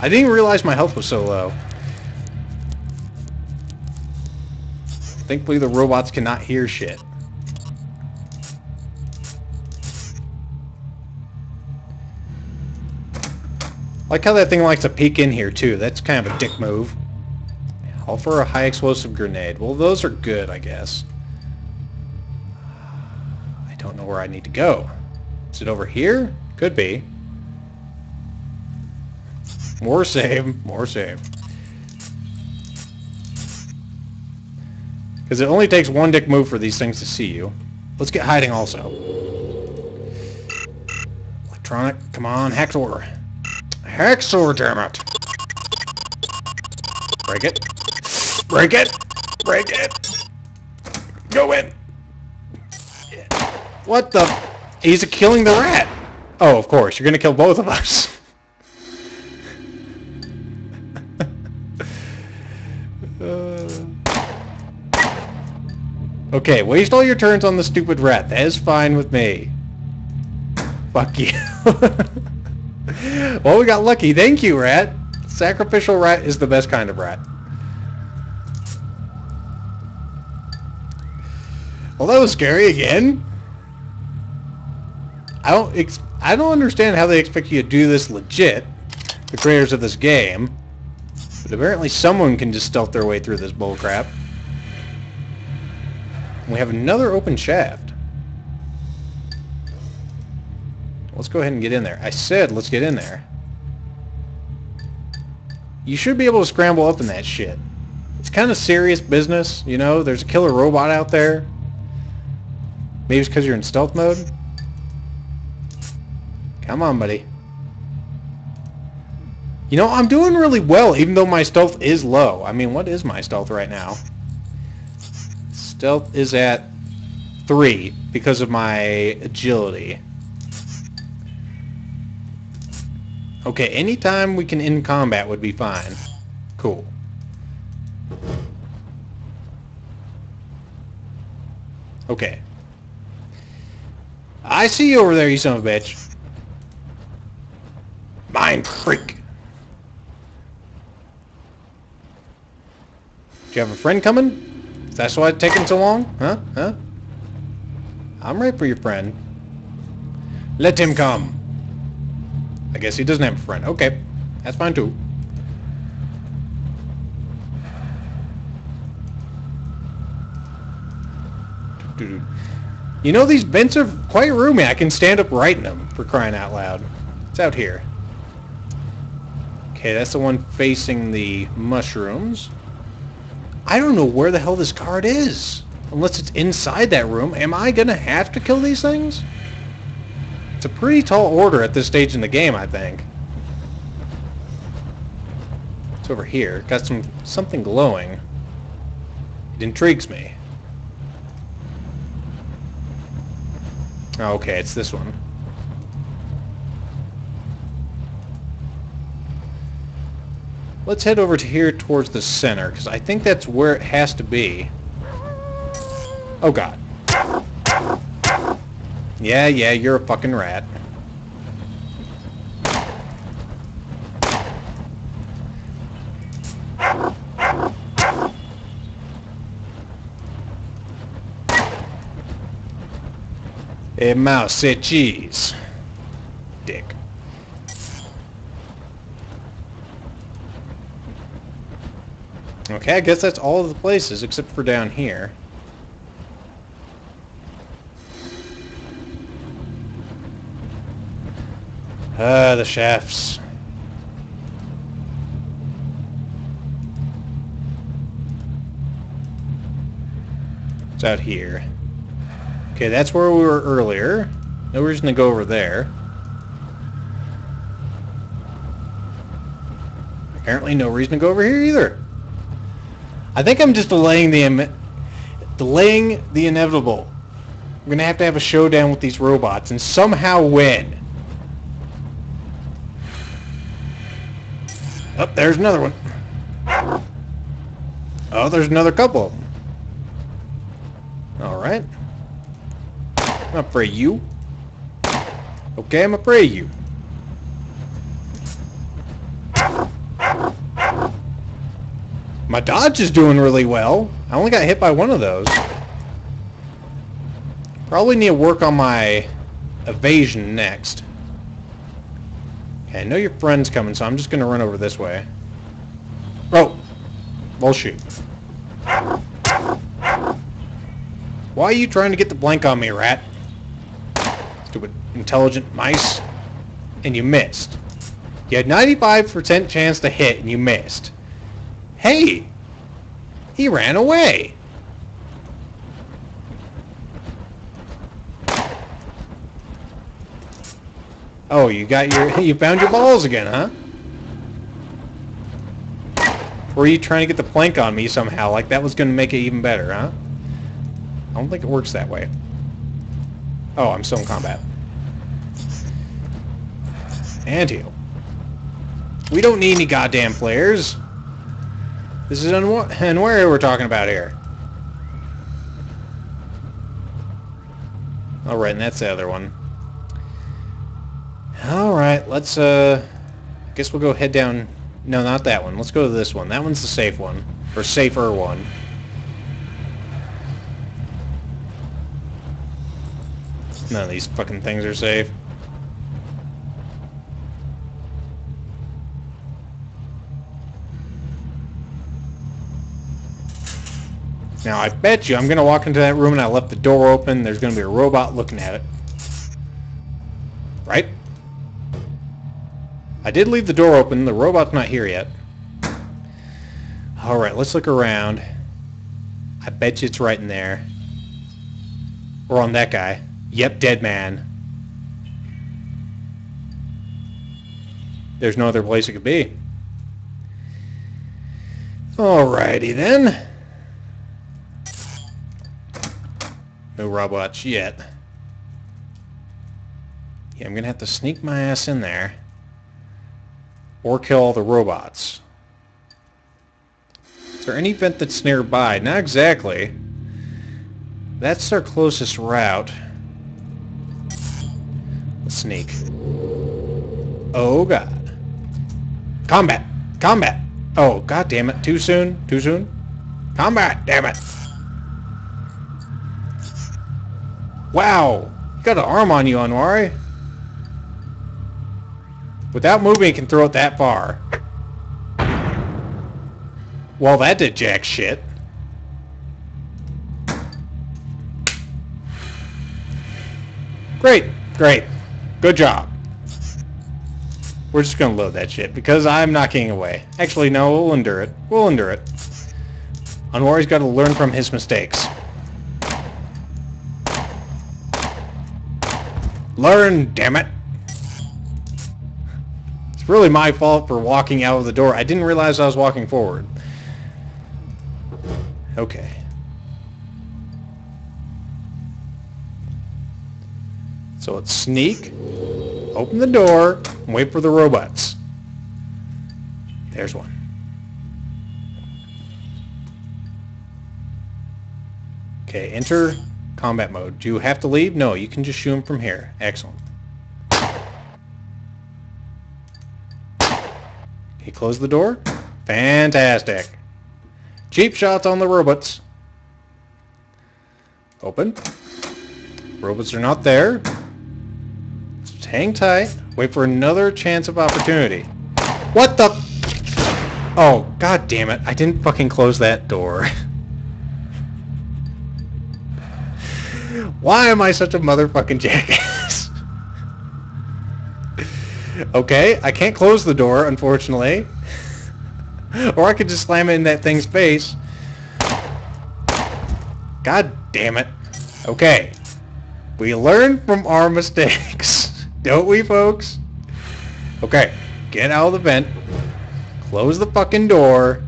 I didn't realize my health was so low. Thankfully the robots cannot hear shit. like how that thing likes to peek in here too. That's kind of a dick move. All for a high explosive grenade. Well, those are good, I guess. I don't know where I need to go. Is it over here? Could be. More save, more save. Because it only takes one dick move for these things to see you. Let's get hiding also. Electronic, come on, Hector. Hector, damn it. Break it. Break it. Break it. Go in. What the? He's killing the rat. Oh, of course. You're to kill both of us. [laughs] Okay, waste all your turns on the stupid rat. That is fine with me. Fuck you. [laughs] well, we got lucky. Thank you, rat. Sacrificial rat is the best kind of rat. Well, that was scary again. I don't. I don't understand how they expect you to do this legit, the creators of this game. But apparently someone can just stealth their way through this bullcrap. We have another open shaft. Let's go ahead and get in there. I said let's get in there. You should be able to scramble up in that shit. It's kind of serious business, you know? There's a killer robot out there. Maybe it's because you're in stealth mode? Come on, buddy. You know, I'm doing really well, even though my stealth is low. I mean, what is my stealth right now? Stealth is at 3 because of my agility. Okay, anytime we can end combat would be fine. Cool. Okay. I see you over there, you son of a bitch. Mind freak. Do you have a friend coming? That's why it's taking so long? Huh? Huh? I'm right for your friend. Let him come. I guess he doesn't have a friend. Okay. That's fine too. You know, these vents are quite roomy. I can stand up right in them, for crying out loud. It's out here. Okay, that's the one facing the mushrooms. I don't know where the hell this card is. Unless it's inside that room. Am I going to have to kill these things? It's a pretty tall order at this stage in the game, I think. It's over here. Got some something glowing. It intrigues me. Oh, okay, it's this one. Let's head over to here towards the center, because I think that's where it has to be. Oh god. Yeah, yeah, you're a fucking rat. A mouse say cheese. Dick. Okay, I guess that's all the places except for down here. Ah, uh, the shafts. It's out here. Okay, that's where we were earlier. No reason to go over there. Apparently no reason to go over here either. I think I'm just delaying the delaying the inevitable. I'm gonna have to have a showdown with these robots and somehow win. Oh, there's another one. Oh, there's another couple. All right. I'm afraid you. Okay, I'm afraid you. My dodge is doing really well. I only got hit by one of those. Probably need to work on my evasion next. Okay, I know your friend's coming, so I'm just going to run over this way. Oh! oh Bullshit. Why are you trying to get the blank on me, rat? Stupid intelligent mice. And you missed. You had 95% chance to hit, and you missed. Hey! He ran away! Oh, you got your... [laughs] You found your balls again, huh? Were you trying to get the plank on me somehow? Like that was going to make it even better, huh? I don't think it works that way. Oh, I'm still in combat. And heal. We don't need any goddamn players. This is and where we're talking about here. Alright, and that's the other one. Alright, let's, uh... I guess we'll go head down... No, not that one. Let's go to this one. That one's the safe one. Or safer one. None of these fucking things are safe. Now, I bet you I'm going to walk into that room and I left the door open. There's going to be a robot looking at it. Right? I did leave the door open. The robot's not here yet. All right, let's look around. I bet you it's right in there. Or on that guy. Yep, dead man. There's no other place it could be. Alrighty then. No robots yet. Yeah, I'm gonna have to sneak my ass in there. Or kill all the robots. Is there any vent that's nearby? Not exactly. That's our closest route. Sneak. Oh god. Combat! Combat! Oh, god damn it. Too soon? Too soon? Combat! Damn it! Wow! You got an arm on you, Unwary. Without moving, can throw it that far. Well, that did jack shit. Great, great. Good job. We're just gonna load that shit because I'm not getting away. Actually, no, we'll endure it. We'll endure it. Unwary's got to learn from his mistakes. Learn, damn it. It's really my fault for walking out of the door. I didn't realize I was walking forward. Okay. So let's sneak, open the door, and wait for the robots. There's one. Okay, enter combat mode. Do you have to leave? No, you can just shoot him from here. Excellent. He closed the door? Fantastic. Cheap shots on the robots. Open. Robots are not there. Hang tight. Wait for another chance of opportunity. What the... Oh, god damn it. I didn't fucking close that door. [laughs] Why am I such a motherfucking jackass? [laughs] okay, I can't close the door, unfortunately. [laughs] or I could just slam it in that thing's face. God damn it. Okay. We learn from our mistakes. Don't we, folks? Okay. Get out of the vent. Close the fucking door.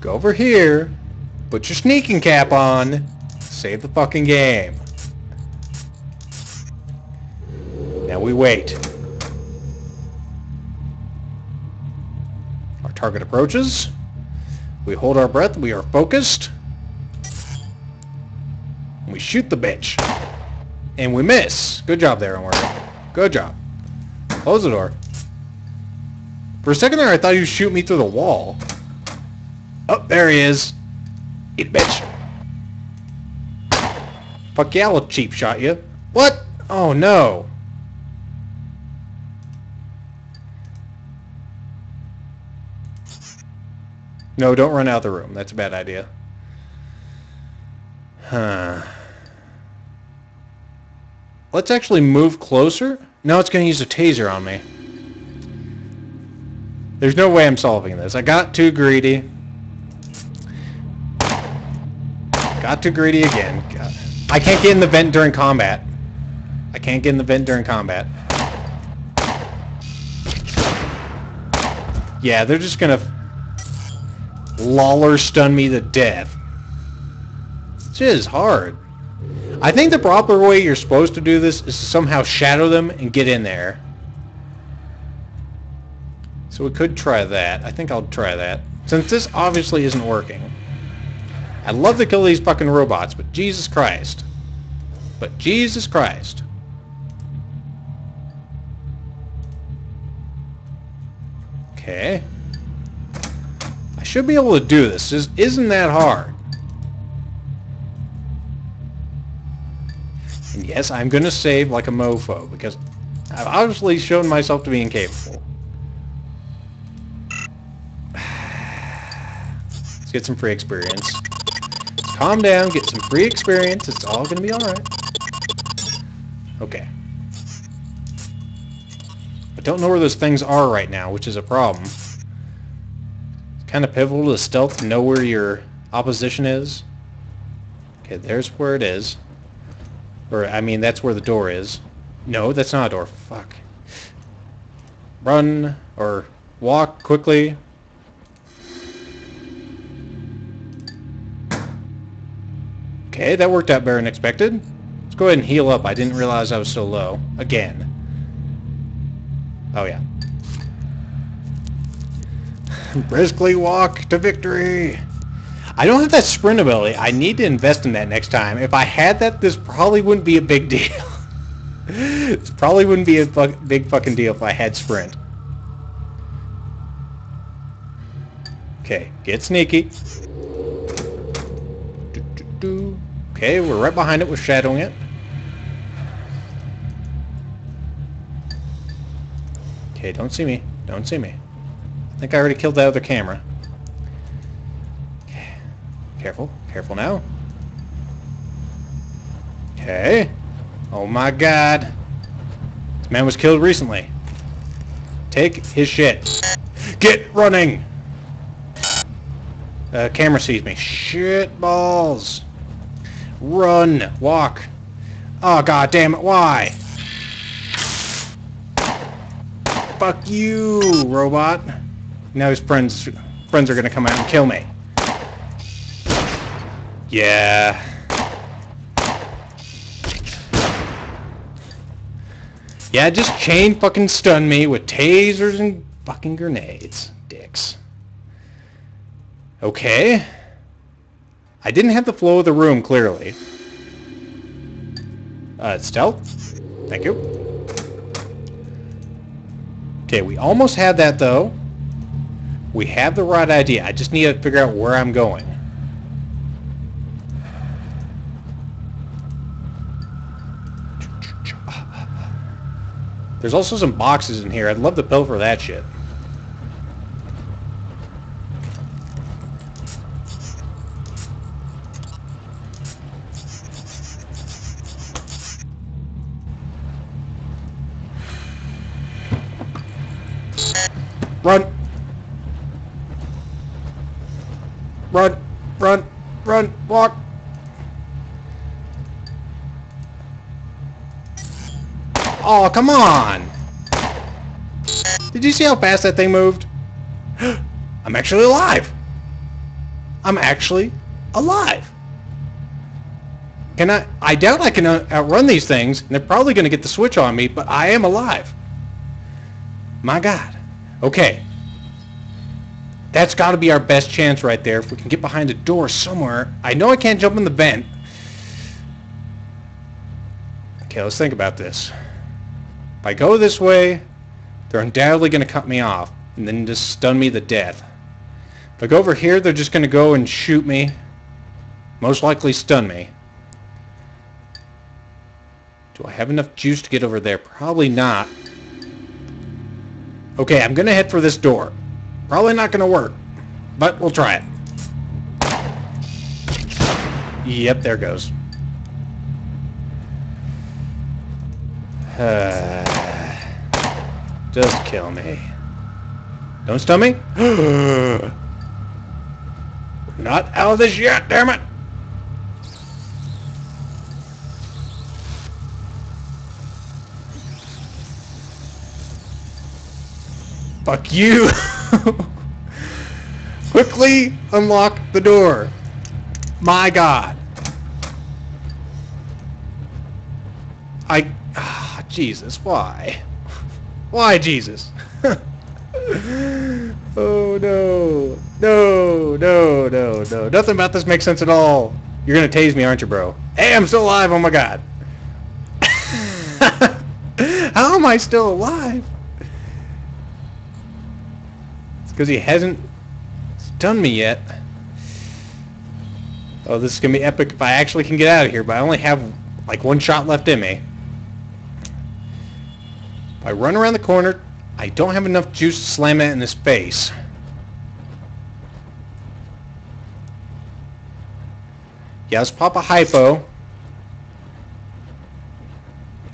Go over here. Put your sneaking cap on. Save the fucking game. Now we wait. Our target approaches. We hold our breath. We are focused. We shoot the bitch. And we miss. Good job there, Omar. Good job. Close the door. For a second there, I thought was shooting me through the wall. Oh, there he is. Eat bitch. Fuck yeah, I'll cheap shot you. What? Oh, no. No, don't run out of the room. That's a bad idea. Huh. Let's actually move closer. No, it's going to use a taser on me. There's no way I'm solving this. I got too greedy. Got too greedy again. I can't get in the vent during combat. I can't get in the vent during combat. Yeah, they're just going to Lawler stun me to death. This is hard. I think the proper way you're supposed to do this is to somehow shadow them and get in there. So we could try that. I think I'll try that. Since this obviously isn't working. I'd love to kill these fucking robots, but Jesus Christ. But Jesus Christ. Okay I should be able to do this. Just isn't that hard. And yes, I'm going to save like a mofo because I've obviously shown myself to be incapable. Let's get some free experience. calm down, get some free experience. It's all gonna be alright. Okay. I don't know where those things are right now, which is a problem. It's kind of pivotal to stealth to know where your opposition is. Okay, there's where it is. Or, I mean, that's where the door is. No, that's not a door. Fuck. Run, or walk quickly. Okay, that worked out better than expected. Let's go ahead and heal up. I didn't realize I was so low. Again. Oh, yeah. [sighs] Briskly walk to victory. I don't have that sprint ability. I need to invest in that next time. If I had that, this probably wouldn't be a big deal. [laughs] this probably wouldn't be a fu big fucking deal if I had sprint. Okay, get sneaky. Okay, we're right behind it We're shadowing it. Okay, don't see me. Don't see me. I think I already killed that other camera. Careful. Careful now. Okay. Oh my god. This man was killed recently. Take his shit. Get running! Uh, camera sees me. Shit balls. Run. Walk. Oh god damn it, why? Fuck you, robot. Now his friends friends are gonna come out and kill me. Yeah. Yeah, just chain fucking stun me with tasers and fucking grenades. Dicks. Okay. I didn't have the flow of the room, clearly. Uh, stealth? Thank you. Okay, we almost had that, though. We have the right idea. I just need to figure out where I'm going. There's also some boxes in here. I'd love to pilfer that shit. Run! Run! Run! Run! Walk! Oh, come on! Did you see how fast that thing moved? [gasps] I'm actually alive! I'm actually alive! Can I... I doubt I can uh, outrun these things, and they're probably going to get the switch on me, but I am alive. My God. Okay. That's got to be our best chance right there. If we can get behind a door somewhere. I know I can't jump in the vent. Okay, let's think about this. If I go this way, they're undoubtedly going to cut me off and then just stun me to death. If I go over here, they're just going to go and shoot me. Most likely stun me. Do I have enough juice to get over there? Probably not. Okay, I'm going to head for this door. Probably not going to work, but we'll try it. Yep, there goes. [sighs] just kill me. Don't stun me? [gasps] not out of this yet, damn it! Fuck you! [laughs] Quickly unlock the door. My god. I... Jesus, why? Why, Jesus? [laughs] oh, no. No, no, no, no. Nothing about this makes sense at all. You're gonna tase me, aren't you, bro? Hey, I'm still alive, oh my god. [laughs] How am I still alive? It's because he hasn't done me yet. Oh, this is going to be epic if I actually can get out of here, but I only have like one shot left in me. I run around the corner, I don't have enough juice to slam it in his face. Let's pop a hypo.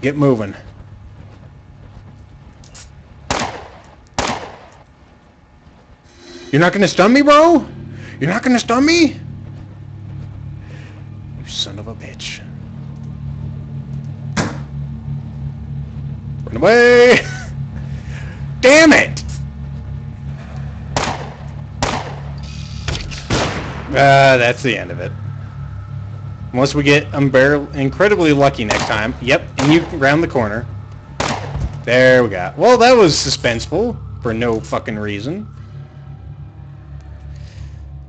Get moving. You're not gonna stun me, bro? You're not gonna stun me? You son of a bitch. Away! [laughs] Damn it! Uh, that's the end of it. Unless we get incredibly lucky next time. Yep, and you round the corner. There we go. Well, that was suspenseful for no fucking reason.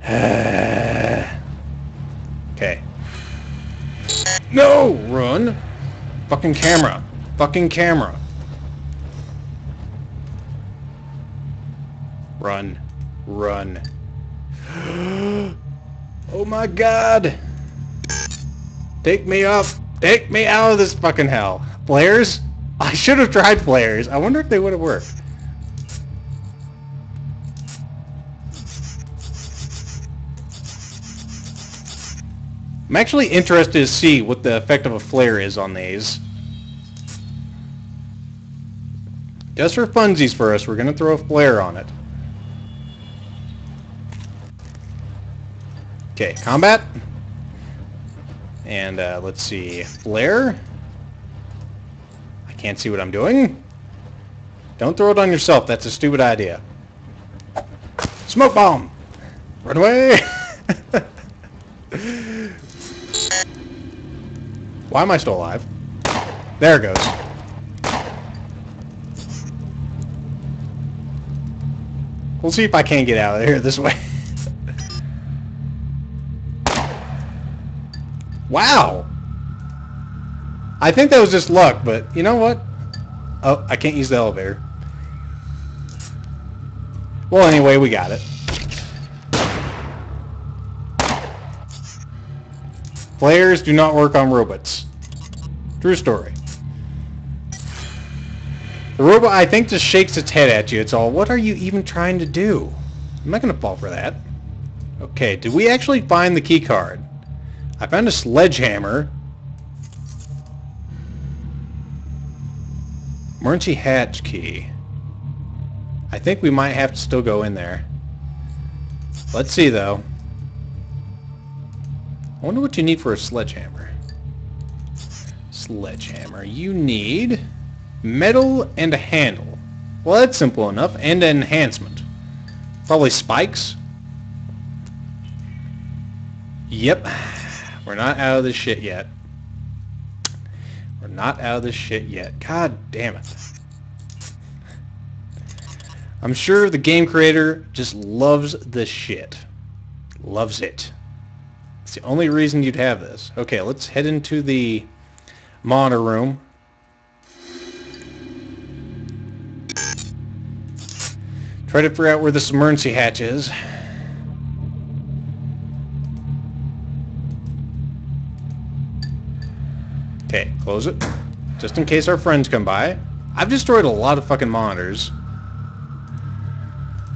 [sighs] okay. No! Run! Fucking camera. Fucking camera. Run. Run. [gasps] oh my god! Take me off! Take me out of this fucking hell! Flares? I should have tried flares. I wonder if they would have worked. I'm actually interested to see what the effect of a flare is on these. Just for funsies first, we're going to throw a flare on it. Okay, combat. And uh, let's see, flare. I can't see what I'm doing. Don't throw it on yourself. That's a stupid idea. Smoke bomb. Run away. [laughs] Why am I still alive? There it goes. We'll see if I can get out of here this way. [laughs] Wow! I think that was just luck, but you know what? Oh, I can't use the elevator. Well, anyway, we got it. Players do not work on robots. True story. The robot, I think, just shakes its head at you. It's all, what are you even trying to do? I'm not going to fall for that. Okay, did we actually find the key card? I found a sledgehammer. Emergency hatch key. I think we might have to still go in there. Let's see, though. I wonder what you need for a sledgehammer. Sledgehammer. You need metal and a handle. Well, that's simple enough. And an enhancement. Probably spikes. Yep. We're not out of this shit yet. We're not out of this shit yet. God damn it. I'm sure the game creator just loves this shit. Loves it. It's the only reason you'd have this. Okay, let's head into the monitor room. Try to figure out where this emergency hatch is. Okay, close it. Just in case our friends come by. I've destroyed a lot of fucking monitors.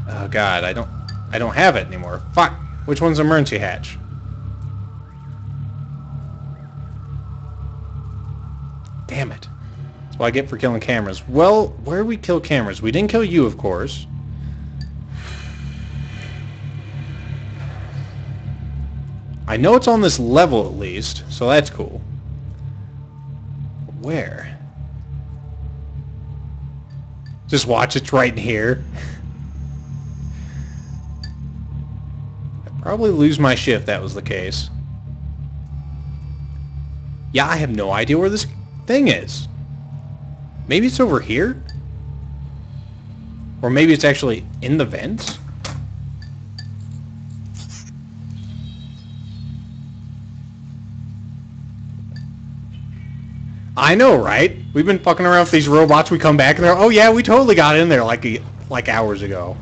Oh god, I don't I don't have it anymore. Fuck. Which one's emergency hatch? Damn it. That's what I get for killing cameras. Well, where we kill cameras? We didn't kill you, of course. I know it's on this level at least, so that's cool. Where? Just watch, it's right in here. I'd probably lose my shit if that was the case. Yeah, I have no idea where this thing is. Maybe it's over here? Or maybe it's actually in the vents? I know, right? We've been fucking around with these robots. We come back and they're, oh yeah, we totally got in there like like hours ago.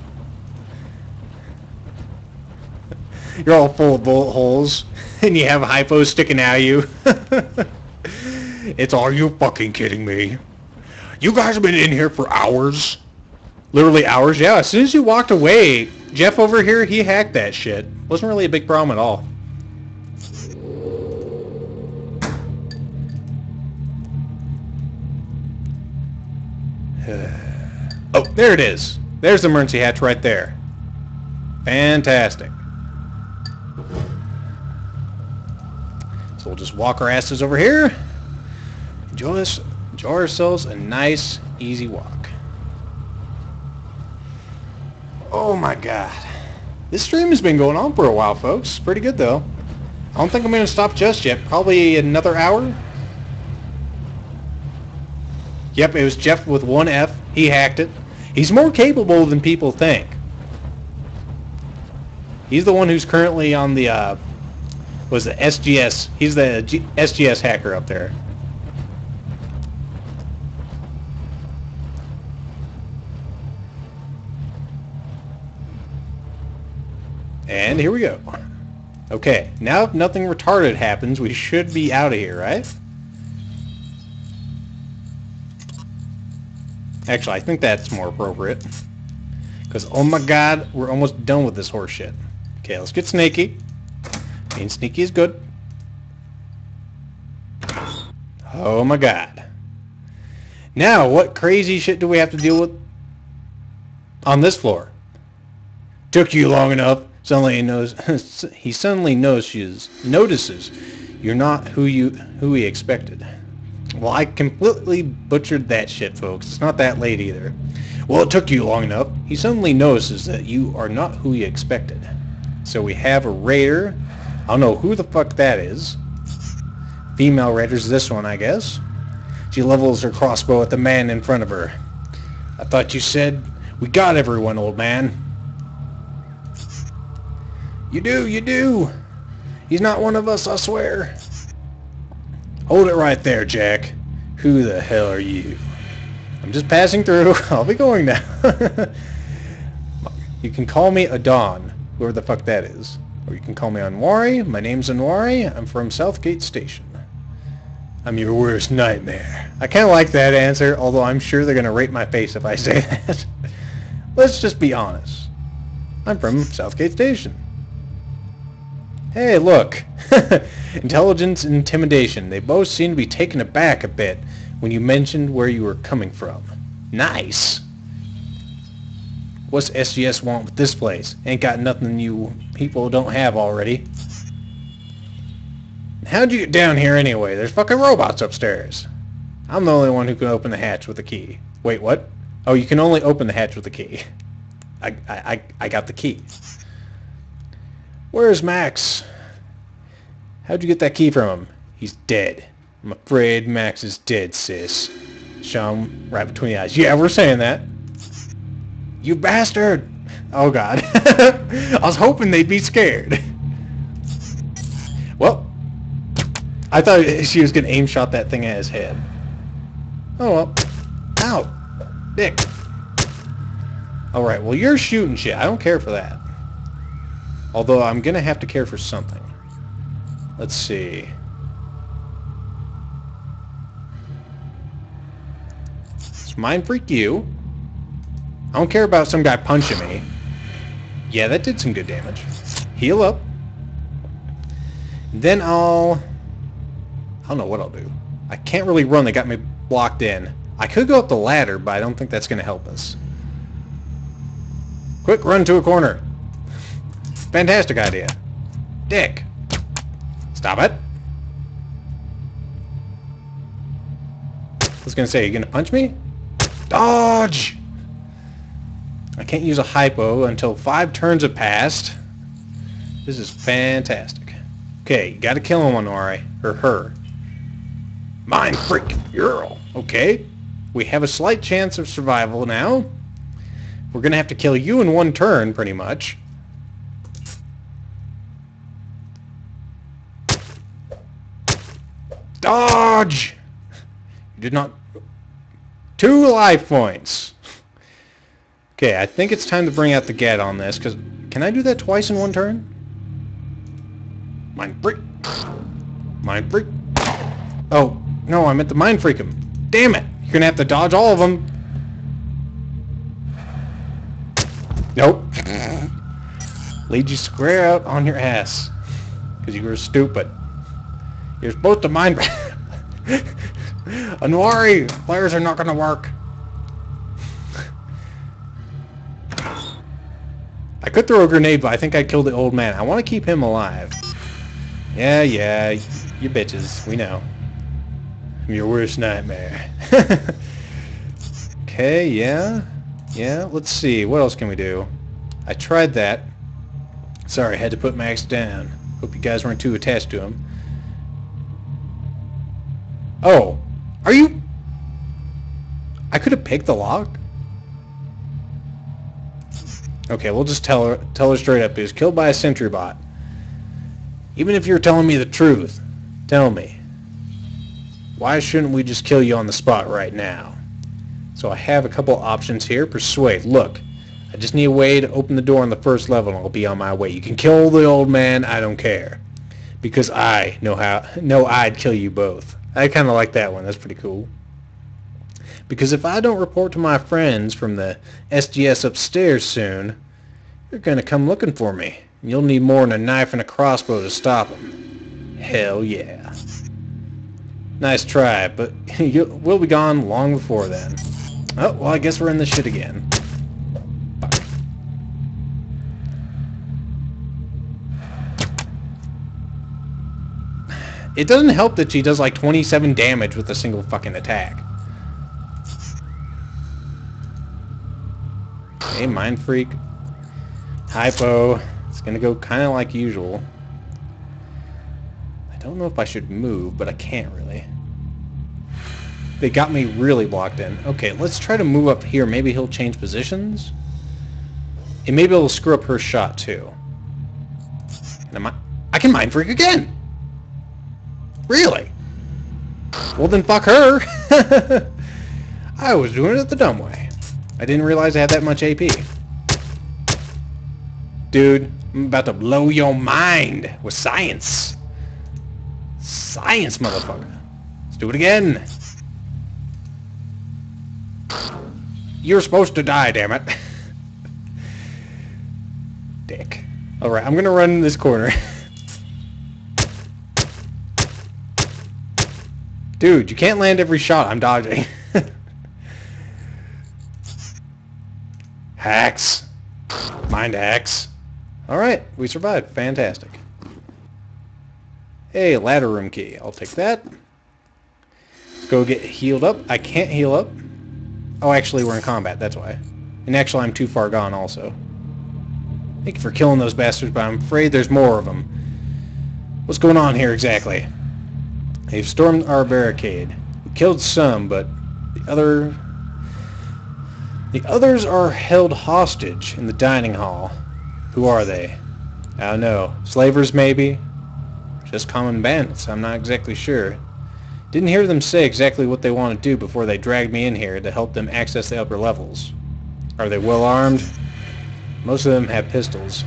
[laughs] You're all full of bullet holes, [laughs] and you have hypos sticking out of you. [laughs] it's all you fucking kidding me? You guys have been in here for hours. Literally hours. Yeah, as soon as you walked away, Jeff over here, he hacked that shit. Wasn't really a big problem at all. [sighs] oh, there it is. There's the emergency hatch right there. Fantastic. So we'll just walk our asses over here. Enjoy, us, enjoy ourselves a nice, easy walk. Oh my god. This stream has been going on for a while, folks. Pretty good, though. I don't think I'm going to stop just yet. Probably another hour. Yep, it was Jeff with one F. He hacked it. He's more capable than people think. He's the one who's currently on the, uh, was the SGS. He's the G SGS hacker up there. And here we go. Okay, now if nothing retarded happens, we should be out of here, right? Actually, I think that's more appropriate. Because, oh my god, we're almost done with this horse shit. Okay, let's get sneaky. Being sneaky is good. Oh my god. Now, what crazy shit do we have to deal with on this floor? Took you long enough. Suddenly he knows [laughs] he suddenly knows she's notices you're not who you who he expected. Well, I completely butchered that shit, folks. It's not that late either. Well, it took you long enough. He suddenly notices that you are not who he expected. So we have a raider. I don't know who the fuck that is. Female raider's this one, I guess. She levels her crossbow at the man in front of her. I thought you said, we got everyone, old man. You do, you do. He's not one of us, I swear. Hold it right there, Jack. Who the hell are you? I'm just passing through. [laughs] I'll be going now. [laughs] you can call me Adon, whoever the fuck that is. Or you can call me Unwary. My name's Unwary. I'm from Southgate Station. I'm your worst nightmare. I kind of like that answer, although I'm sure they're going to rate my face if I say [laughs] that. Let's just be honest. I'm from Southgate Station. Hey, look. [laughs] Intelligence and intimidation. They both seem to be taken aback a bit when you mentioned where you were coming from. Nice. What's SGS want with this place? Ain't got nothing you people don't have already. How'd you get down here anyway? There's fucking robots upstairs. I'm the only one who can open the hatch with a key. Wait, what? Oh, you can only open the hatch with a key. [laughs] I, I, I got the key. Where's Max? How'd you get that key from him? He's dead. I'm afraid Max is dead, sis. Sean right between the eyes. Yeah, we're saying that. You bastard! Oh god. [laughs] I was hoping they'd be scared. Well, I thought she was going to aim shot that thing at his head. Oh well. Ow! Dick. Alright, well you're shooting shit. I don't care for that. Although I'm going to have to care for something. Let's see. It's Mind Freak you. I don't care about some guy punching me. Yeah, that did some good damage. Heal up. Then I'll... I don't know what I'll do. I can't really run. They got me blocked in. I could go up the ladder, but I don't think that's going to help us. Quick, run to a corner. Fantastic idea. Dick. Stop it. I was going to say, you going to punch me? Dodge! I can't use a hypo until five turns have passed. This is fantastic. Okay, gotta kill him, Honore. Or her. Mind freak girl. Okay. We have a slight chance of survival now. We're gonna have to kill you in one turn, pretty much. Dodge! You did not... Two life points. Okay, I think it's time to bring out the get on this, because... Can I do that twice in one turn? Mind freak. Mind freak. Oh, no, I meant to mind freak him. Damn it! You're gonna have to dodge all of them. Nope. Lead you square out on your ass. Because you were stupid. You're supposed to mind... Unwary! Players are not gonna work. I could throw a grenade, but I think I killed the old man. I want to keep him alive. Yeah, yeah, you bitches, we know. I'm your worst nightmare. [laughs] okay, yeah, yeah, let's see, what else can we do? I tried that. Sorry, I had to put Max down. Hope you guys weren't too attached to him. Oh, are you... I could have picked the lock? Okay, we'll just tell her, tell her straight up. He was killed by a sentry bot. Even if you're telling me the truth, tell me. Why shouldn't we just kill you on the spot right now? So I have a couple options here. Persuade. Look, I just need a way to open the door on the first level and I'll be on my way. You can kill the old man, I don't care. Because I know how know I'd kill you both. I kind of like that one. That's pretty cool. Because if I don't report to my friends from the SGS upstairs soon, they're going to come looking for me. You'll need more than a knife and a crossbow to stop them. Hell yeah. Nice try, but [laughs] we'll be gone long before then. Oh, well, I guess we're in this shit again. It doesn't help that she does like 27 damage with a single fucking attack. Hey, Mind Freak. Hypo. It's gonna go kind of like usual. I don't know if I should move, but I can't really. They got me really blocked in. Okay, let's try to move up here. Maybe he'll change positions? And maybe it'll screw up her shot, too. And I, I can Mind Freak again! Really? Well, then fuck her. [laughs] I was doing it the dumb way. I didn't realize I had that much AP. Dude, I'm about to blow your mind with science. Science, motherfucker. Let's do it again. You're supposed to die, damn it. [laughs] Dick. Alright, I'm gonna run this corner. [laughs] Dude, you can't land every shot. I'm dodging. [laughs] hacks. Mind hacks. Alright, we survived. Fantastic. Hey, ladder room key. I'll take that. Let's go get healed up. I can't heal up. Oh, actually, we're in combat. That's why. And actually, I'm too far gone also. Thank you for killing those bastards, but I'm afraid there's more of them. What's going on here exactly? They've stormed our barricade. Killed some, but the other... The others are held hostage in the dining hall. Who are they? I don't know. Slavers, maybe? Just common bandits. I'm not exactly sure. Didn't hear them say exactly what they want to do before they dragged me in here to help them access the upper levels. Are they well armed? Most of them have pistols.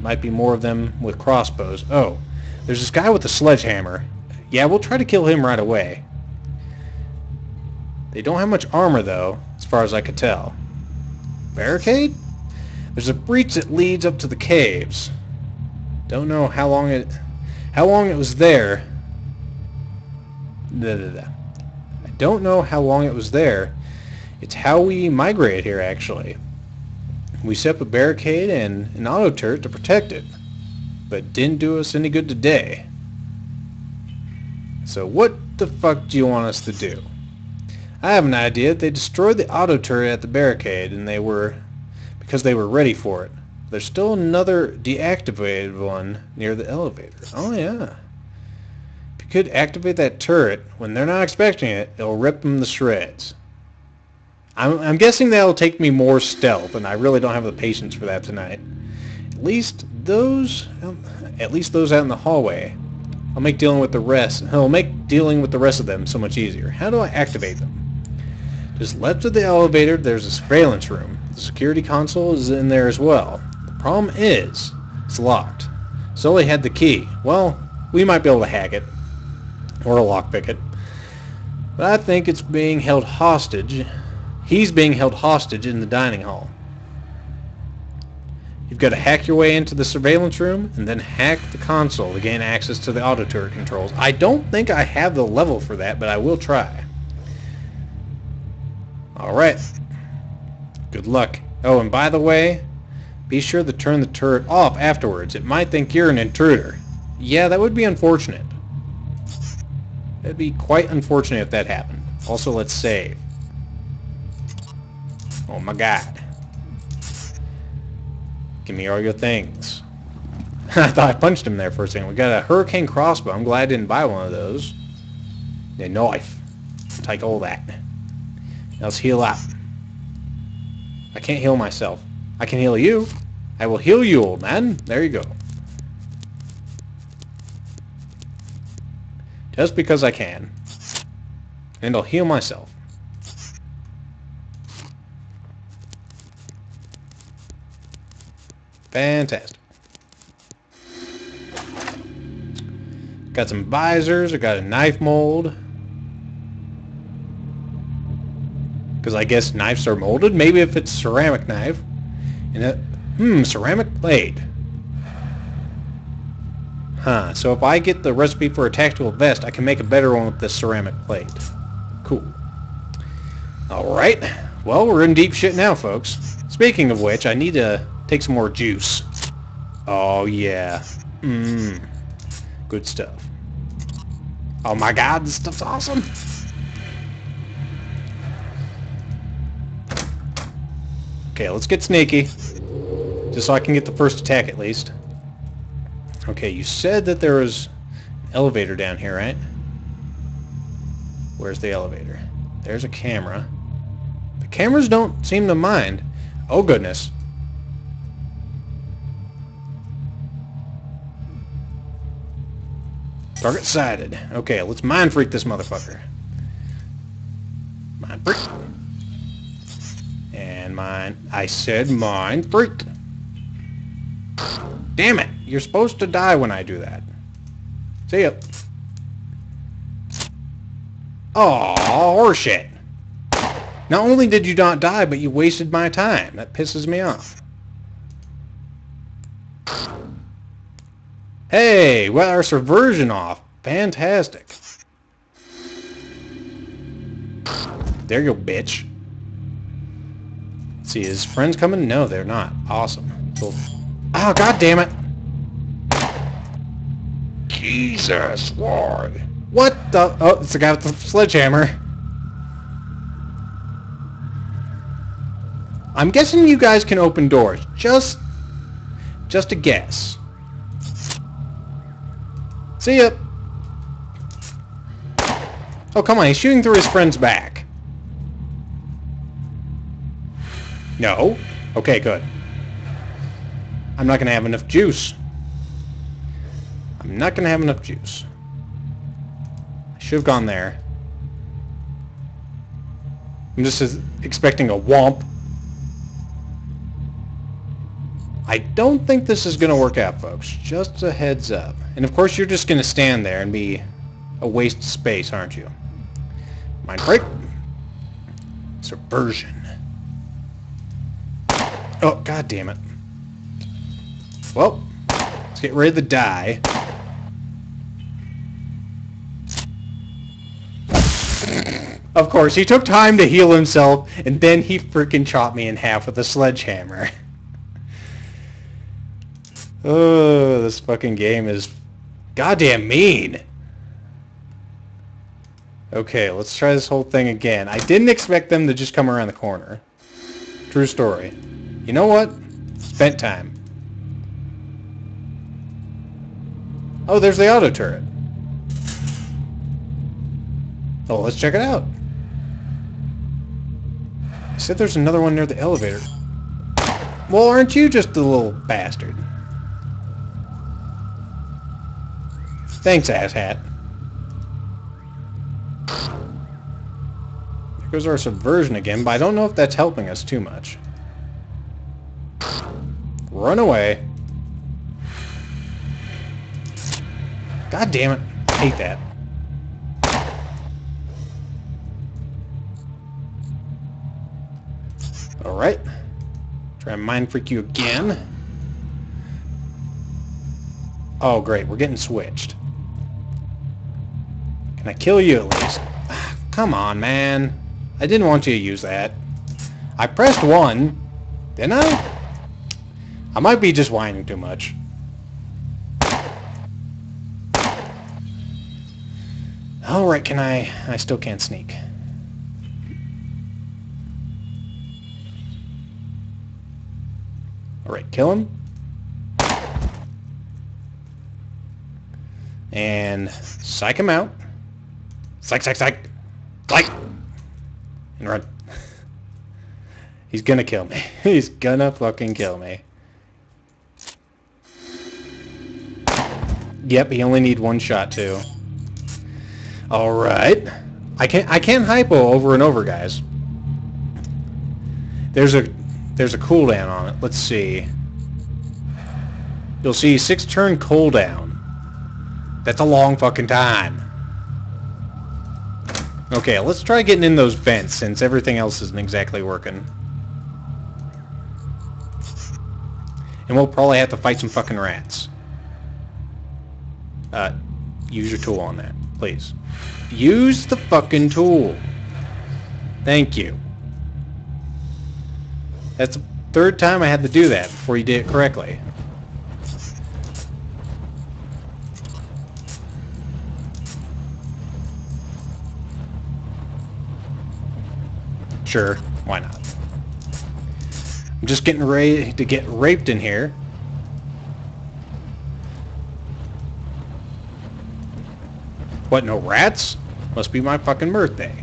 Might be more of them with crossbows. Oh, there's this guy with a sledgehammer. Yeah, we'll try to kill him right away. They don't have much armor, though, as far as I could tell. Barricade? There's a breach that leads up to the caves. Don't know how long it how long it was there. Da, da, da. I don't know how long it was there. It's how we migrated here, actually. We set up a barricade and an auto turret to protect it, but didn't do us any good today. So what the fuck do you want us to do? I have an idea. They destroyed the auto turret at the barricade, and they were because they were ready for it. There's still another deactivated one near the elevator. Oh yeah. If you could activate that turret when they're not expecting it, it'll rip them to shreds. I'm, I'm guessing that'll take me more stealth, and I really don't have the patience for that tonight. At least those, at least those out in the hallway. I'll make dealing with the rest. I'll make dealing with the rest of them so much easier. How do I activate them? Just left of the elevator, there's a surveillance room. The security console is in there as well. The problem is, it's locked. Sully had the key. Well, we might be able to hack it. Or lockpick it. But I think it's being held hostage. He's being held hostage in the dining hall. You've got to hack your way into the surveillance room and then hack the console to gain access to the auto turret controls. I don't think I have the level for that, but I will try. Alright. Good luck. Oh, and by the way, Be sure to turn the turret off afterwards. It might think you're an intruder. Yeah, that would be unfortunate. That'd be quite unfortunate if that happened. Also, let's save. Oh my god. Give me all your things. [laughs] I thought I punched him there for a second. We got a hurricane crossbow. I'm glad I didn't buy one of those. A knife. Take all that. Now let's heal up. I can't heal myself. I can heal you. I will heal you, old man. There you go. Just because I can. And I'll heal myself. Fantastic. Got some visors. I got a knife mold. Because I guess knives are molded. Maybe if it's ceramic knife. And a, hmm, ceramic blade. Huh, so if I get the recipe for a tactical vest, I can make a better one with this ceramic plate. Cool. Alright, well, we're in deep shit now, folks. Speaking of which, I need to take some more juice. Oh, yeah. Mmm. Good stuff. Oh my god, this stuff's awesome! Okay, let's get sneaky. Just so I can get the first attack at least. Okay, you said that there was an elevator down here, right? Where's the elevator? There's a camera. The cameras don't seem to mind. Oh goodness. Target sighted. Okay, let's mind freak this motherfucker. Mind freak. And mine. I said mind freak. Damn it! You're supposed to die when I do that. See ya. Oh, horseshit. Not only did you not die, but you wasted my time. That pisses me off. Hey, we got our subversion off. Fantastic. There you go, bitch. Let's see, his friends coming? No, they're not. Awesome. So, oh, god damn it. Jesus Lord. What the? Oh, it's the guy with the sledgehammer. I'm guessing you guys can open doors. Just, just a guess. See ya. Oh, come on. He's shooting through his friend's back. No? Okay, good. I'm not to have enough juice. I'm not to have enough juice. I should have gone there. I'm just expecting a womp. I don't think this is going to work out, folks. Just a heads up. And of course, you're just going to stand there and be a waste of space, aren't you? Mind break. Subversion. Oh, god damn it. Well, let's get rid of the die. Of course, he took time to heal himself, and then he freaking chopped me in half with a sledgehammer. [laughs] oh, this fucking game is goddamn mean. Okay, let's try this whole thing again. I didn't expect them to just come around the corner. True story. You know what? Spent time. Oh, there's the auto turret. Oh, let's check it out. I said there's another one near the elevator. Well, aren't you just a little bastard? Thanks, asshat. There goes our subversion again, but I don't know if that's helping us too much. Run away. God damn it. I hate that. Alright. Try and mind freak you again. Oh, great. We're getting switched. Can I kill you at least? Come on, man. I didn't want you to use that. I pressed one. Didn't I? I might be just whining too much. Alright, can I... I still can't sneak. Alright, kill him. And psych him out. Psych, psych, psych. Psych! And run. He's gonna kill me. [laughs] He's gonna fucking kill me. Yep, he only need one shot too. Alright. I can't I can't hypo over and over, guys. There's a there's a cooldown on it. Let's see. You'll see six turn cooldown. That's a long fucking time. Okay, let's try getting in those vents since everything else isn't exactly working. And we'll probably have to fight some fucking rats. Uh, use your tool on that, please. Use the fucking tool. Thank you. That's the third time I had to do that before you did it correctly. Sure, why not? I'm just getting ready to get raped in here. What, no rats? Must be my fucking birthday.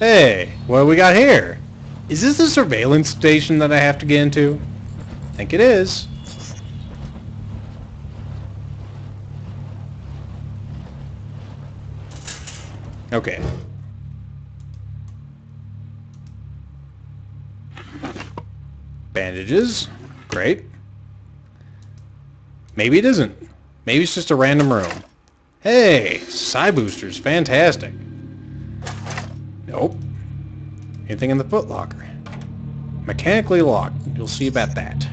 Hey, what do we got here? Is this a surveillance station that I have to get into? I think it is. Okay. Bandages. Great. Maybe it isn't. Maybe it's just a random room. Hey, psi boosters, fantastic. Nope. Anything in the footlocker? Mechanically locked. You'll see about that.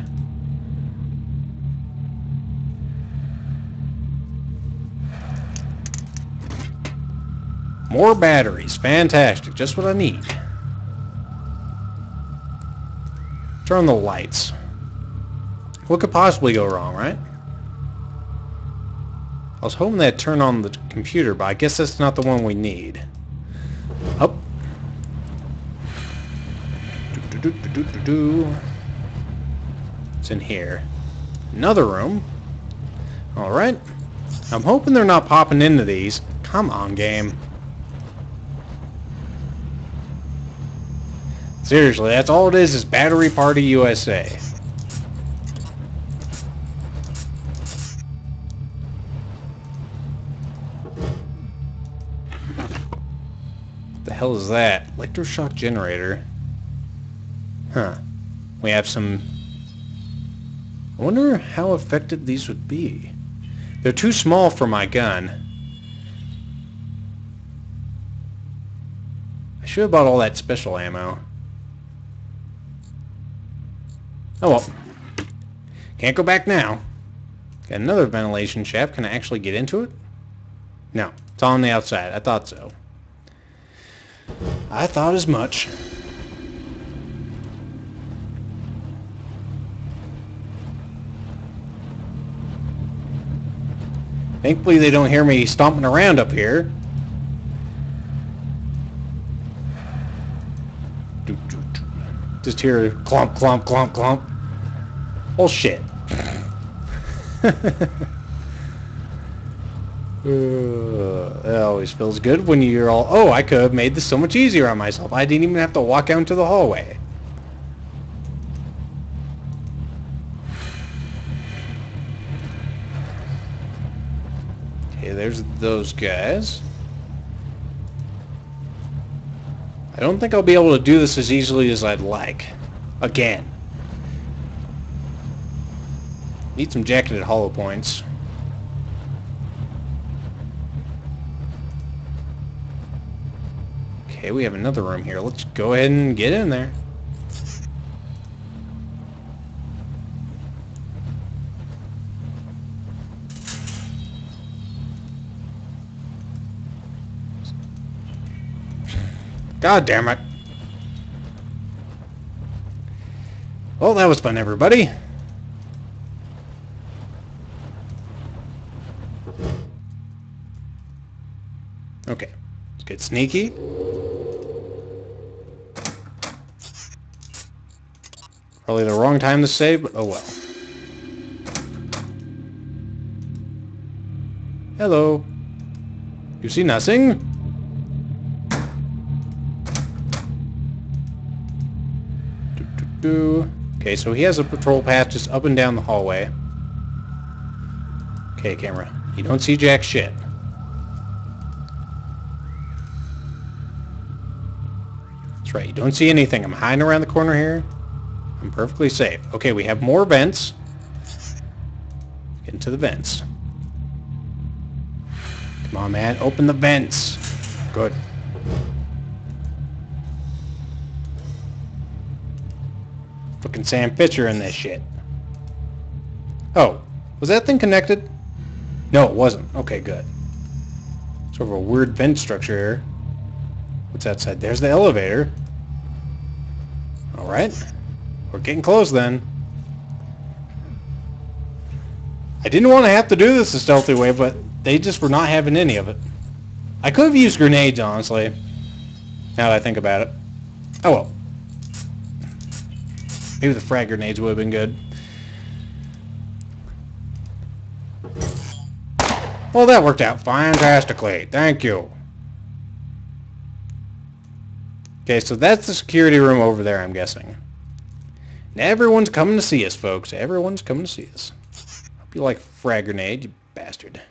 More batteries. Fantastic. Just what I need. Turn on the lights. What could possibly go wrong, right? I was hoping they'd turn on the computer, but I guess that's not the one we need. Up. Do, do, do, it's in here. Another room. Alright. I'm hoping they're not popping into these. Come on, game. Seriously, that's all it is, is Battery Party USA. The hell is that? Electroshock generator. Huh. We have some... I wonder how effective these would be. They're too small for my gun. I should have bought all that special ammo. Oh well. Can't go back now. Got another ventilation shaft. Can I actually get into it? No. It's on the outside. I thought so. I thought as much. Thankfully they don't hear me stomping around up here. Just hear clump, clump, clump, clump. Oh shit. [laughs] uh, it always feels good when you're all, oh, I could have made this so much easier on myself. I didn't even have to walk out into the hallway. Okay, there's those guys. I don't think I'll be able to do this as easily as I'd like. Again. Need some jacketed hollow points. Okay, we have another room here. Let's go ahead and get in there. God damn it. Well, that was fun, everybody. Okay, let's get sneaky. Probably the wrong time to save, but oh well. Hello. You see nothing? Do. Okay, so he has a patrol path just up and down the hallway. Okay, camera. You don't see jack shit. That's right, you don't see anything. I'm hiding around the corner here. I'm perfectly safe. Okay, we have more vents. Get into the vents. Come on, man. Open the vents. Good. Fucking Sam Fisher in this shit. Oh, was that thing connected? No, it wasn't. Okay, good. Sort of a weird vent structure here. What's outside? There's the elevator. Alright. We're getting close then. I didn't want to have to do this a stealthy way, but they just were not having any of it. I could have used grenades, honestly. Now that I think about it. Oh well. Maybe the frag grenades would have been good. Well, that worked out fantastically. Thank you. Okay, so that's the security room over there, I'm guessing. And everyone's coming to see us, folks. Everyone's coming to see us. Hope you like frag grenade, you bastard.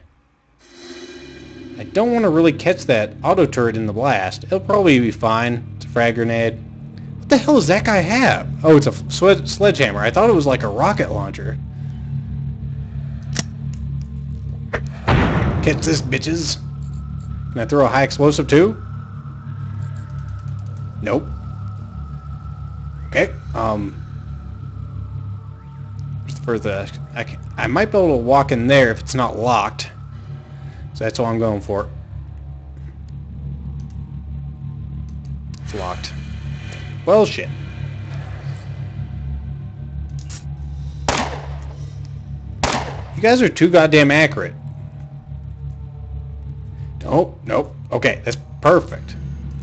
I don't want to really catch that auto turret in the blast. It'll probably be fine. It's a frag grenade. What the hell does that guy have? Oh, it's a sledgehammer. I thought it was like a rocket launcher. Catch this, bitches. Can I throw a high explosive too? Nope. Okay. Um. For the, I, can, I might be able to walk in there if it's not locked. So that's all I'm going for. It's locked. Well, shit. You guys are too goddamn accurate. Nope, nope. Okay, that's perfect.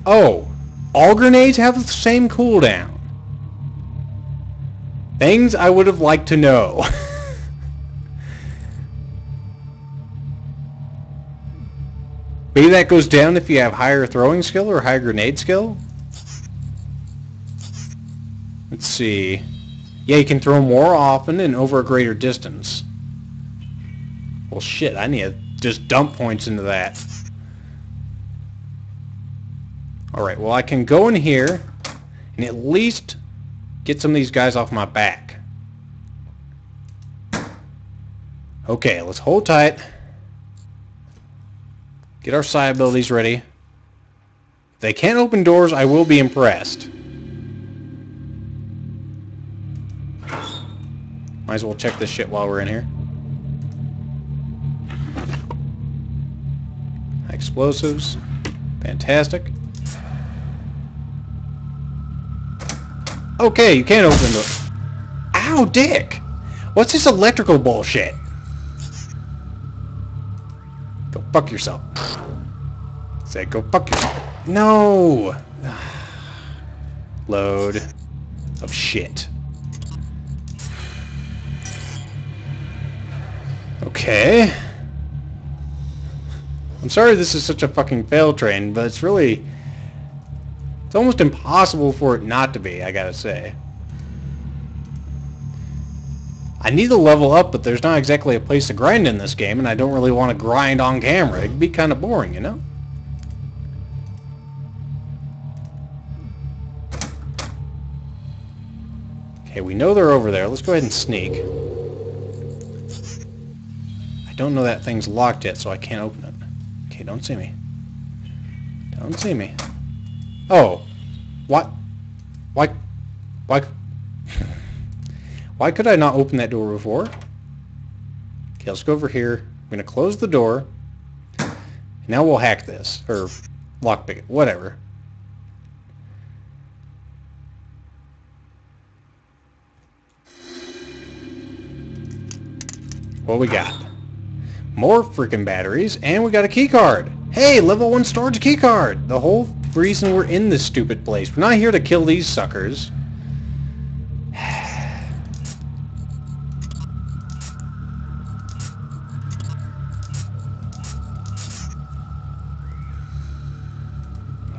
Oh, all grenades have the same cooldown. Things I would have liked to know. [laughs] Maybe that goes down if you have higher throwing skill or higher grenade skill? Let's see. Yeah, you can throw more often and over a greater distance. Well, shit, I need to just dump points into that. Alright, well I can go in here and at least get some of these guys off my back. Okay, let's hold tight. Get our psi abilities ready. If they can't open doors, I will be impressed. Might as well check this shit while we're in here. Explosives. Fantastic. Okay, you can't open the... Ow, dick! What's this electrical bullshit? Go fuck yourself. Say, go fuck yourself. No! [sighs] Load of shit. Okay. I'm sorry this is such a fucking fail train, but it's really... It's almost impossible for it not to be, I gotta say. I need to level up, but there's not exactly a place to grind in this game, and I don't really want to grind on camera. It'd be kind of boring, you know? Okay, we know they're over there. Let's go ahead and sneak don't know that thing's locked yet, so I can't open it. Okay, don't see me. Don't see me. Oh. What? Why? Why? Why could I not open that door before? Okay, let's go over here. I'm going to close the door. Now we'll hack this. Or lockpick it. Whatever. What we got? More freaking batteries, and we got a key card. Hey, level 1 storage key card! The whole reason we're in this stupid place. We're not here to kill these suckers. [sighs]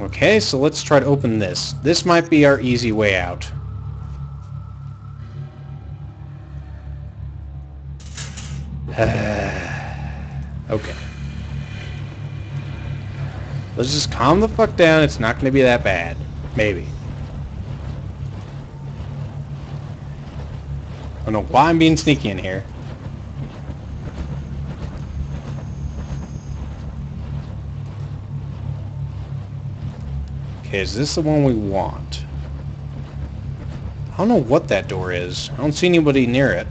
Okay, so let's try to open this. This might be our easy way out. [sighs] [sighs] okay. Let's just calm the fuck down. It's not going to be that bad. Maybe. I don't know why I'm being sneaky in here. Okay, is this the one we want? I don't know what that door is. I don't see anybody near it.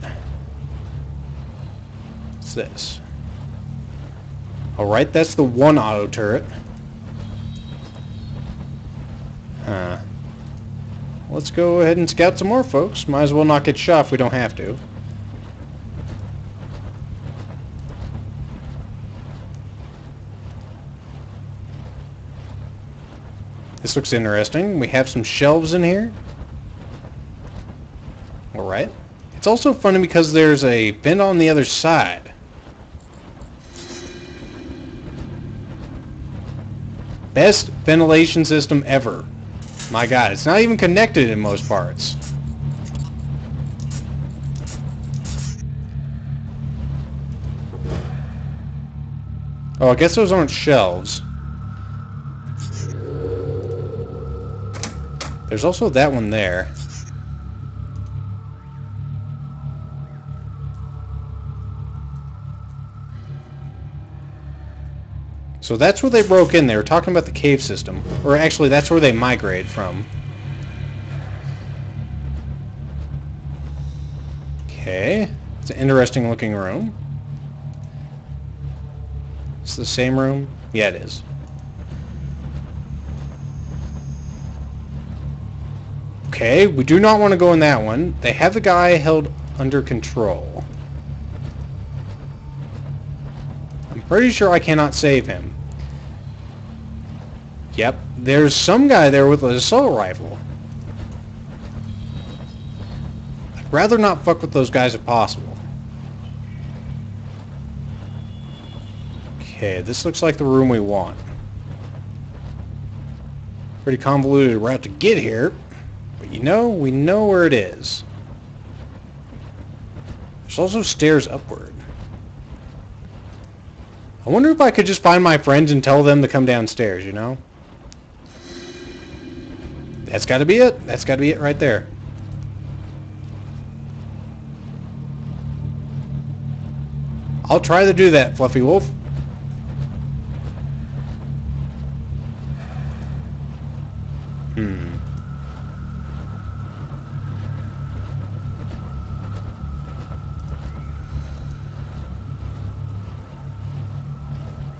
What's this? Alright, that's the one auto turret. Huh. Let's go ahead and scout some more, folks. Might as well not get shot if we don't have to. This looks interesting. We have some shelves in here. Alright. It's also funny because there's a vent on the other side. Best ventilation system ever. My god, it's not even connected in most parts. Oh, I guess those aren't shelves. There's also that one there. So that's where they broke in. They were talking about the cave system. Or actually, that's where they migrated from. Okay. It's an interesting looking room. It's the same room? Yeah, it is. Okay, we do not want to go in that one. They have the guy held under control. I'm pretty sure I cannot save him. Yep, there's some guy there with an assault rifle. I'd rather not fuck with those guys if possible. Okay, this looks like the room we want. Pretty convoluted route to get here. But you know, we know where it is. There's also stairs upward. I wonder if I could just find my friends and tell them to come downstairs, you know? That's got to be it. That's got to be it right there. I'll try to do that, Fluffy Wolf. Hmm.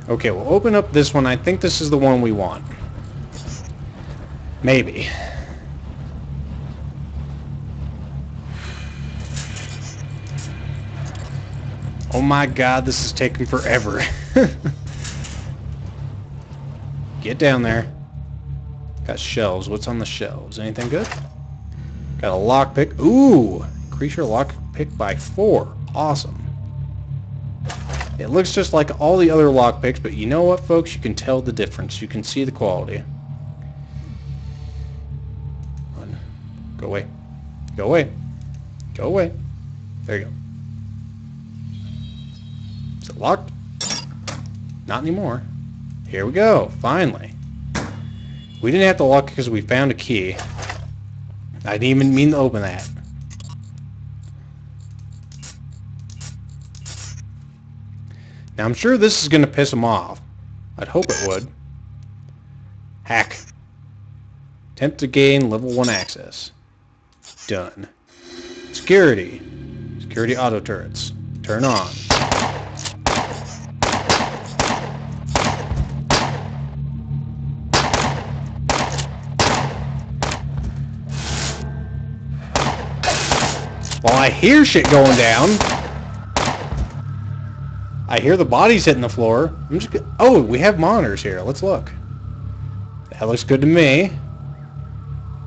Okay, we'll open up this one. I think this is the one we want. Maybe. Oh my god, this is taking forever. [laughs] Get down there. Got shelves. What's on the shelves? Anything good? Got a lockpick. Ooh! Increase your lockpick by four. Awesome. It looks just like all the other lockpicks, but you know what, folks? You can tell the difference. You can see the quality. Go away. Go away. Go away. There you go. Is it locked? Not anymore. Here we go. Finally. We didn't have to lock it because we found a key. I didn't even mean to open that. Now I'm sure this is going to piss him off. I'd hope it would. Hack. Attempt to gain level 1 access. Done. Security. Security auto turrets. Turn on. Well, I hear shit going down. I hear the bodies hitting the floor. I'm just. Oh, we have monitors here. Let's look. That looks good to me.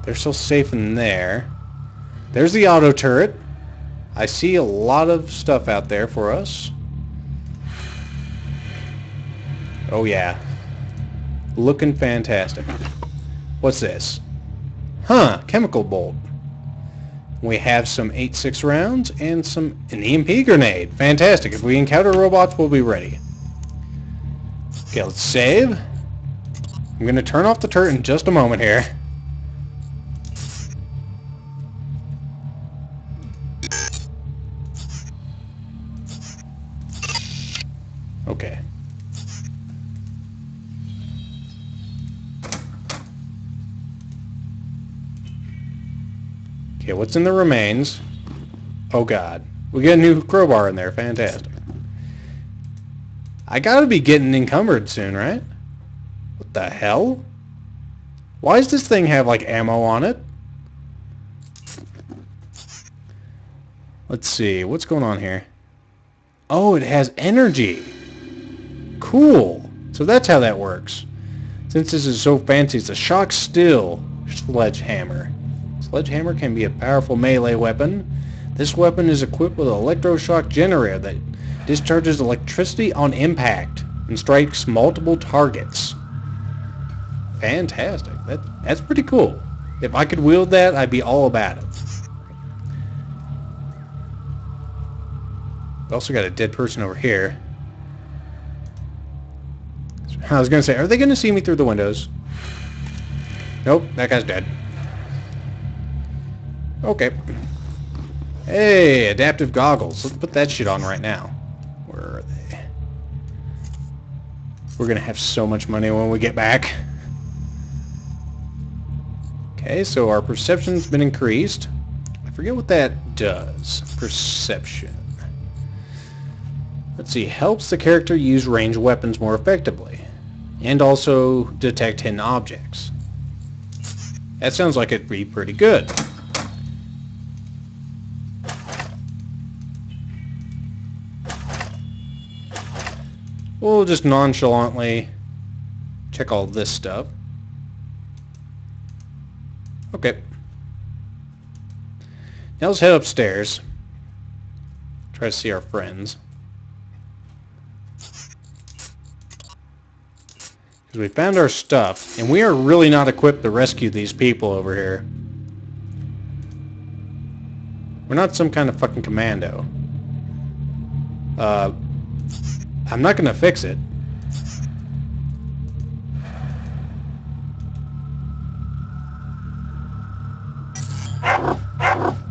They're still safe in there. There's the auto turret. I see a lot of stuff out there for us. Oh yeah. Looking fantastic. What's this? Huh, chemical bolt. We have some 8.6 rounds and some an EMP grenade. Fantastic. If we encounter robots, we'll be ready. Okay, let's save. I'm going to turn off the turret in just a moment here. In the remains? Oh god. We get a new crowbar in there. Fantastic. I gotta be getting encumbered soon, right? What the hell? Why does this thing have, like, ammo on it? Let's see. What's going on here? Oh, it has energy. Cool. So that's how that works. Since this is so fancy, it's a shock still sledgehammer. Sledgehammer can be a powerful melee weapon. This weapon is equipped with an electroshock generator that discharges electricity on impact and strikes multiple targets. Fantastic. That, that's pretty cool. If I could wield that, I'd be all about it. We also got a dead person over here. I was going to say, are they going to see me through the windows? Nope, that guy's dead. Okay. Hey, adaptive goggles. Let's put that shit on right now. Where are they? We're to have so much money when we get back. Okay, so our perception's been increased. I forget what that does. Perception. Let's see. Helps the character use ranged weapons more effectively. And also detect hidden objects. That sounds like it'd be pretty good. We'll just nonchalantly check all this stuff. Okay. Now let's head upstairs. Try to see our friends. Because we found our stuff, and we are really not equipped to rescue these people over here. We're not some kind of fucking commando. Uh, I'm not gonna fix it.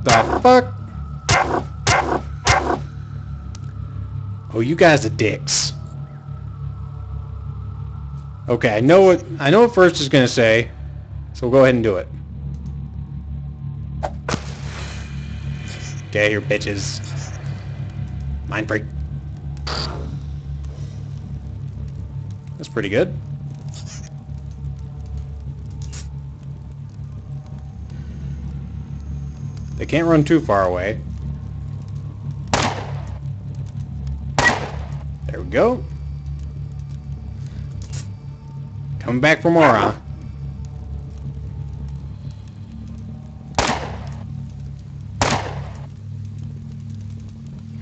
The fuck? Oh, you guys are dicks. Okay, I know what I know what first is gonna say, so we'll go ahead and do it. Get your bitches. Mind freak. That's pretty good. They can't run too far away. There we go. Coming back for more, huh?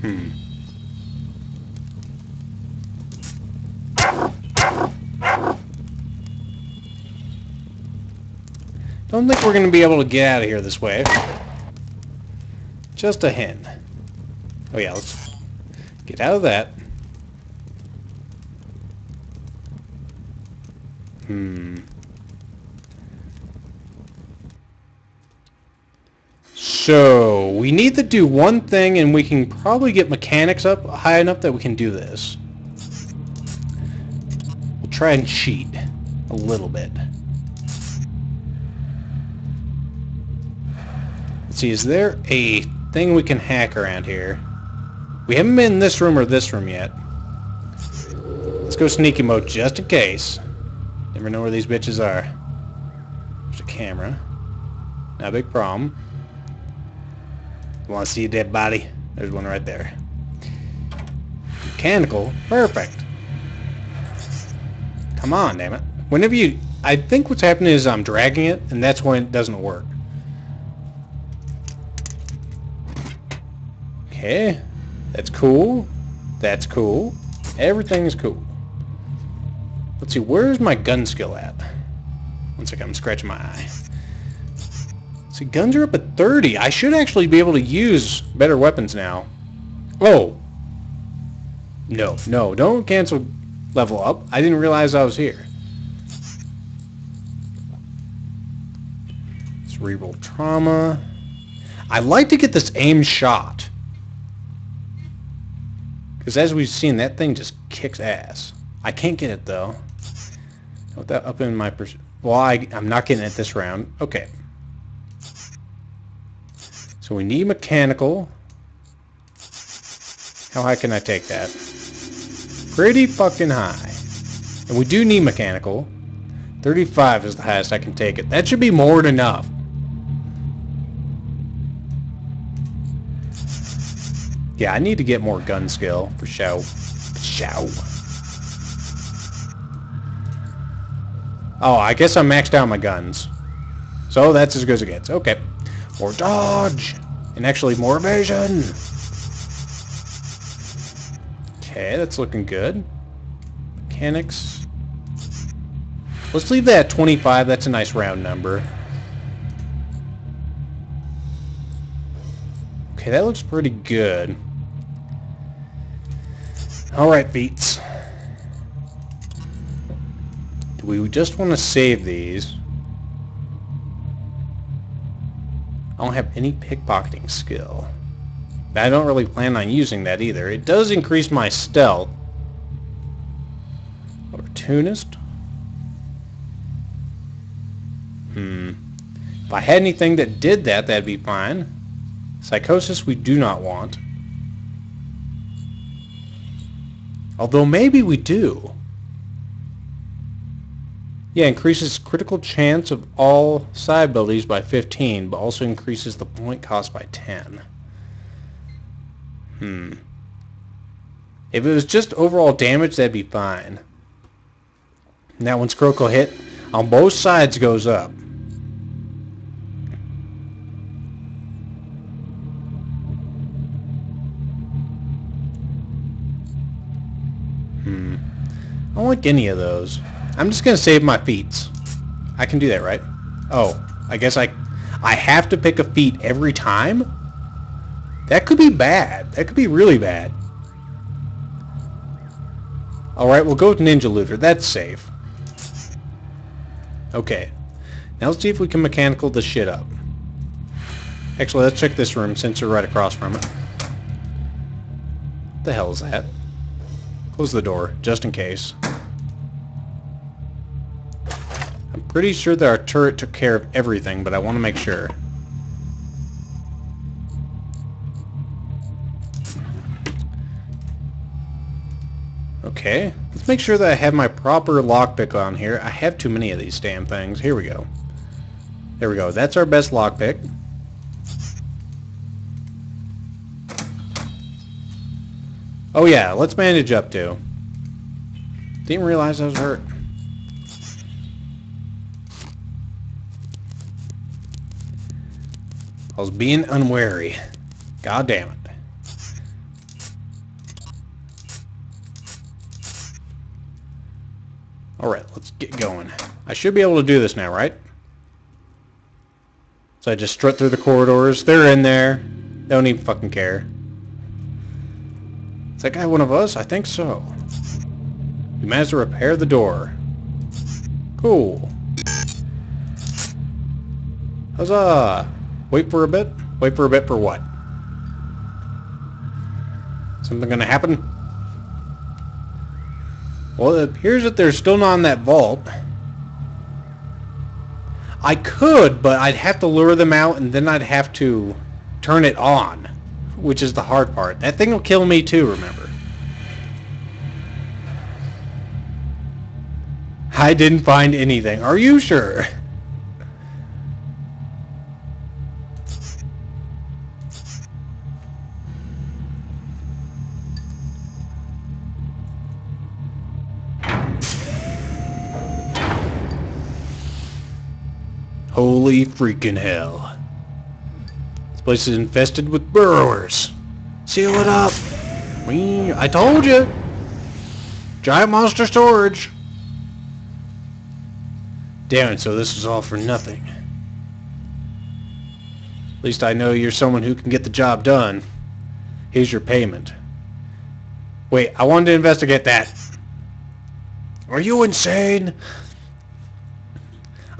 Hmm. I don't think we're going to be able to get out of here this way. Just a hint. Oh yeah, let's get out of that. Hmm. So, we need to do one thing and we can probably get mechanics up high enough that we can do this. We'll try and cheat a little bit. See, is there a thing we can hack around here? We haven't been in this room or this room yet. Let's go sneaky mode just in case. Never know where these bitches are. There's a camera. Not a big problem. Want to see a dead body? There's one right there. Mechanical? Perfect. Come on, damn it. Whenever you... I think what's happening is I'm dragging it, and that's when it doesn't work. Okay. That's cool. That's cool. Everything's cool. Let's see, where's my gun skill at? One second, I'm scratching my eye. See, guns are up at 30. I should actually be able to use better weapons now. Oh. No, no, don't cancel level up. I didn't realize I was here. Cerebral trauma. I like to get this aim shot. Because as we've seen, that thing just kicks ass. I can't get it, though. Put that up in my... Pers well, I, I'm not getting it this round. Okay. So we need mechanical. How high can I take that? Pretty fucking high. And we do need mechanical. 35 is the highest I can take it. That should be more than enough. Yeah, I need to get more gun skill for show. Show. Oh, I guess I'm maxed out my guns. So that's as good as it gets. Okay. More dodge! And actually more evasion! Okay, that's looking good. Mechanics. Let's leave that at 25. That's a nice round number. Okay, that looks pretty good. Alright, beats. Do we just want to save these? I don't have any pickpocketing skill. I don't really plan on using that either. It does increase my stealth. Opportunist? Hmm. If I had anything that did that, that'd be fine. Psychosis we do not want. Although maybe we do. Yeah, increases critical chance of all psi abilities by 15, but also increases the point cost by 10. Hmm. If it was just overall damage, that'd be fine. Now when Scroco hit, on both sides goes up. Any of those. I'm just going to save my feats. I can do that, right? Oh, I guess I I have to pick a feat every time? That could be bad. That could be really bad. Alright, we'll go with Ninja Looter. That's safe. Okay. Now let's see if we can mechanical the shit up. Actually, let's check this room since we're right across from it. What the hell is that? Close the door, just in case. Pretty sure that our turret took care of everything, but I want to make sure. Okay, let's make sure that I have my proper lockpick on here. I have too many of these damn things. Here we go. There we go. That's our best lockpick. Oh yeah, let's bandage up too. Didn't realize I was hurt. I was being unwary. God damn it. Alright, let's get going. I should be able to do this now, right? So I just strut through the corridors. They're in there. They don't even fucking care. Is that guy one of us? I think so. We managed to repair the door. Cool. Huzzah! Wait for a bit? Wait for a bit for what? Something gonna happen? Well, it appears that they're still not in that vault. I could, but I'd have to lure them out, and then I'd have to turn it on, which is the hard part. That thing will kill me too, remember. I didn't find anything. Are you sure? Holy freaking hell. This place is infested with burrowers. Seal it up. Whee, I told you. Giant monster storage. Damn it, so this is all for nothing. At least I know you're someone who can get the job done. Here's your payment. Wait, I wanted to investigate that. Are you insane?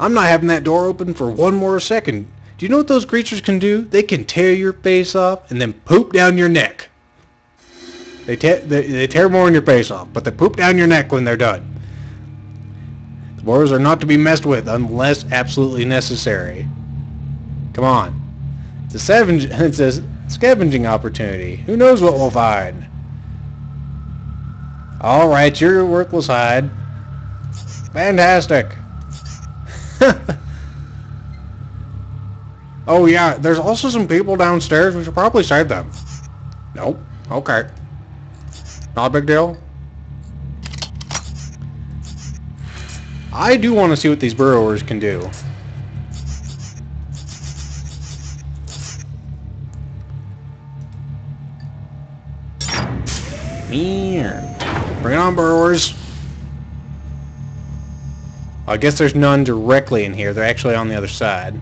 I'm not having that door open for one more second. Do you know what those creatures can do? They can tear your face off and then poop down your neck. They, te- they, they tear more than your face off, but they poop down your neck when they're done. The boars are not to be messed with unless absolutely necessary. Come on. It's a, scavenge- [laughs] it's a scavenging opportunity. Who knows what we'll find? All right, you're a worthless hide. Fantastic. [laughs] oh yeah, there's also some people downstairs. We should probably save them. Nope. Okay. Not a big deal. I do want to see what these burrowers can do. Here. Bring it on, burrowers. I guess there's none directly in here. They're actually on the other side.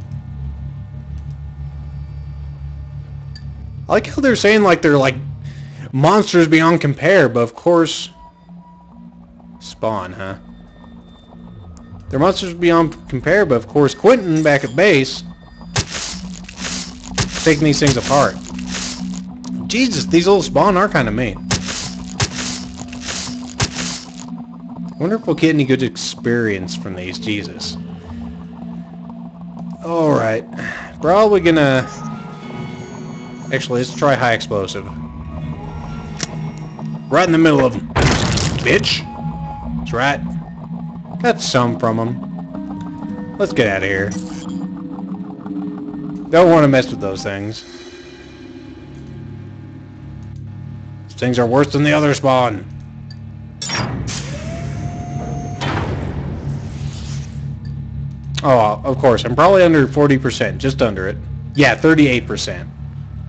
I like how they're saying like they're like monsters beyond compare, but of course... Spawn, huh? They're monsters beyond compare, but of course Quentin back at base taking these things apart. Jesus, these little spawn are kind of mean. Wonder if we'll get any good experience from these. Jesus. Alright. Probably gonna... Actually, let's try high explosive. Right in the middle of them. Bitch. That's right. Got some from them. Let's get out of here. Don't want to mess with those things. These things are worse than the other spawn. Oh, of course. I'm probably under 40%. Just under it. Yeah, 38%.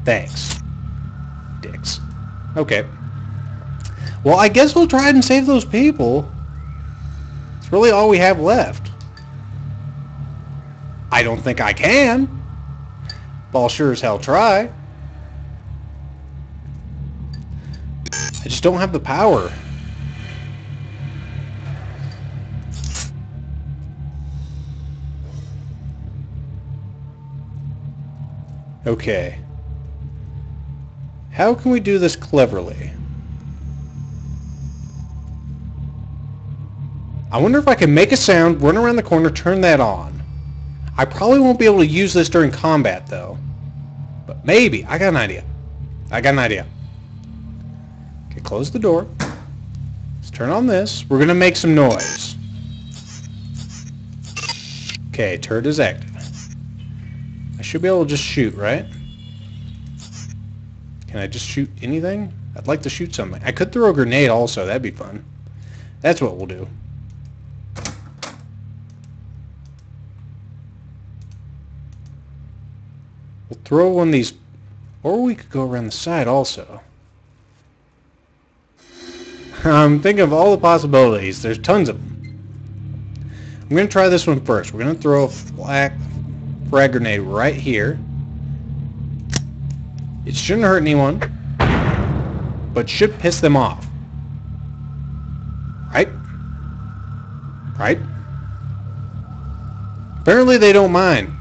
Thanks. Dicks. Okay. Well, I guess we'll try and save those people. It's really all we have left. I don't think I can. But I'll sure as hell try. I just don't have the power. Okay. How can we do this cleverly? I wonder if I can make a sound, run around the corner, turn that on. I probably won't be able to use this during combat, though. But maybe. I got an idea. I got an idea. Okay, close the door. Let's turn on this. We're going to make some noise. Okay, turret is active. Should be able to just shoot, right? Can I just shoot anything? I'd like to shoot something. I could throw a grenade also. That'd be fun. That's what we'll do. We'll throw one of these... Or we could go around the side also. Um, I'm thinking of all the possibilities. There's tons of them. I'm going to try this one first. We're going to throw a flak, frag grenade right here. It shouldn't hurt anyone, but should piss them off. Right? Right? Apparently they don't mind.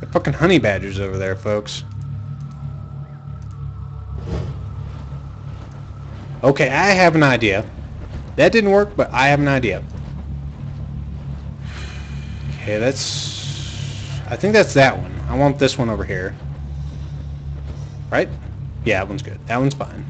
They're fucking honey badgers over there, folks. Okay, I have an idea. That didn't work, but I have an idea. Okay, that's... I think that's that one. I want this one over here. Right? Yeah, that one's good. That one's fine.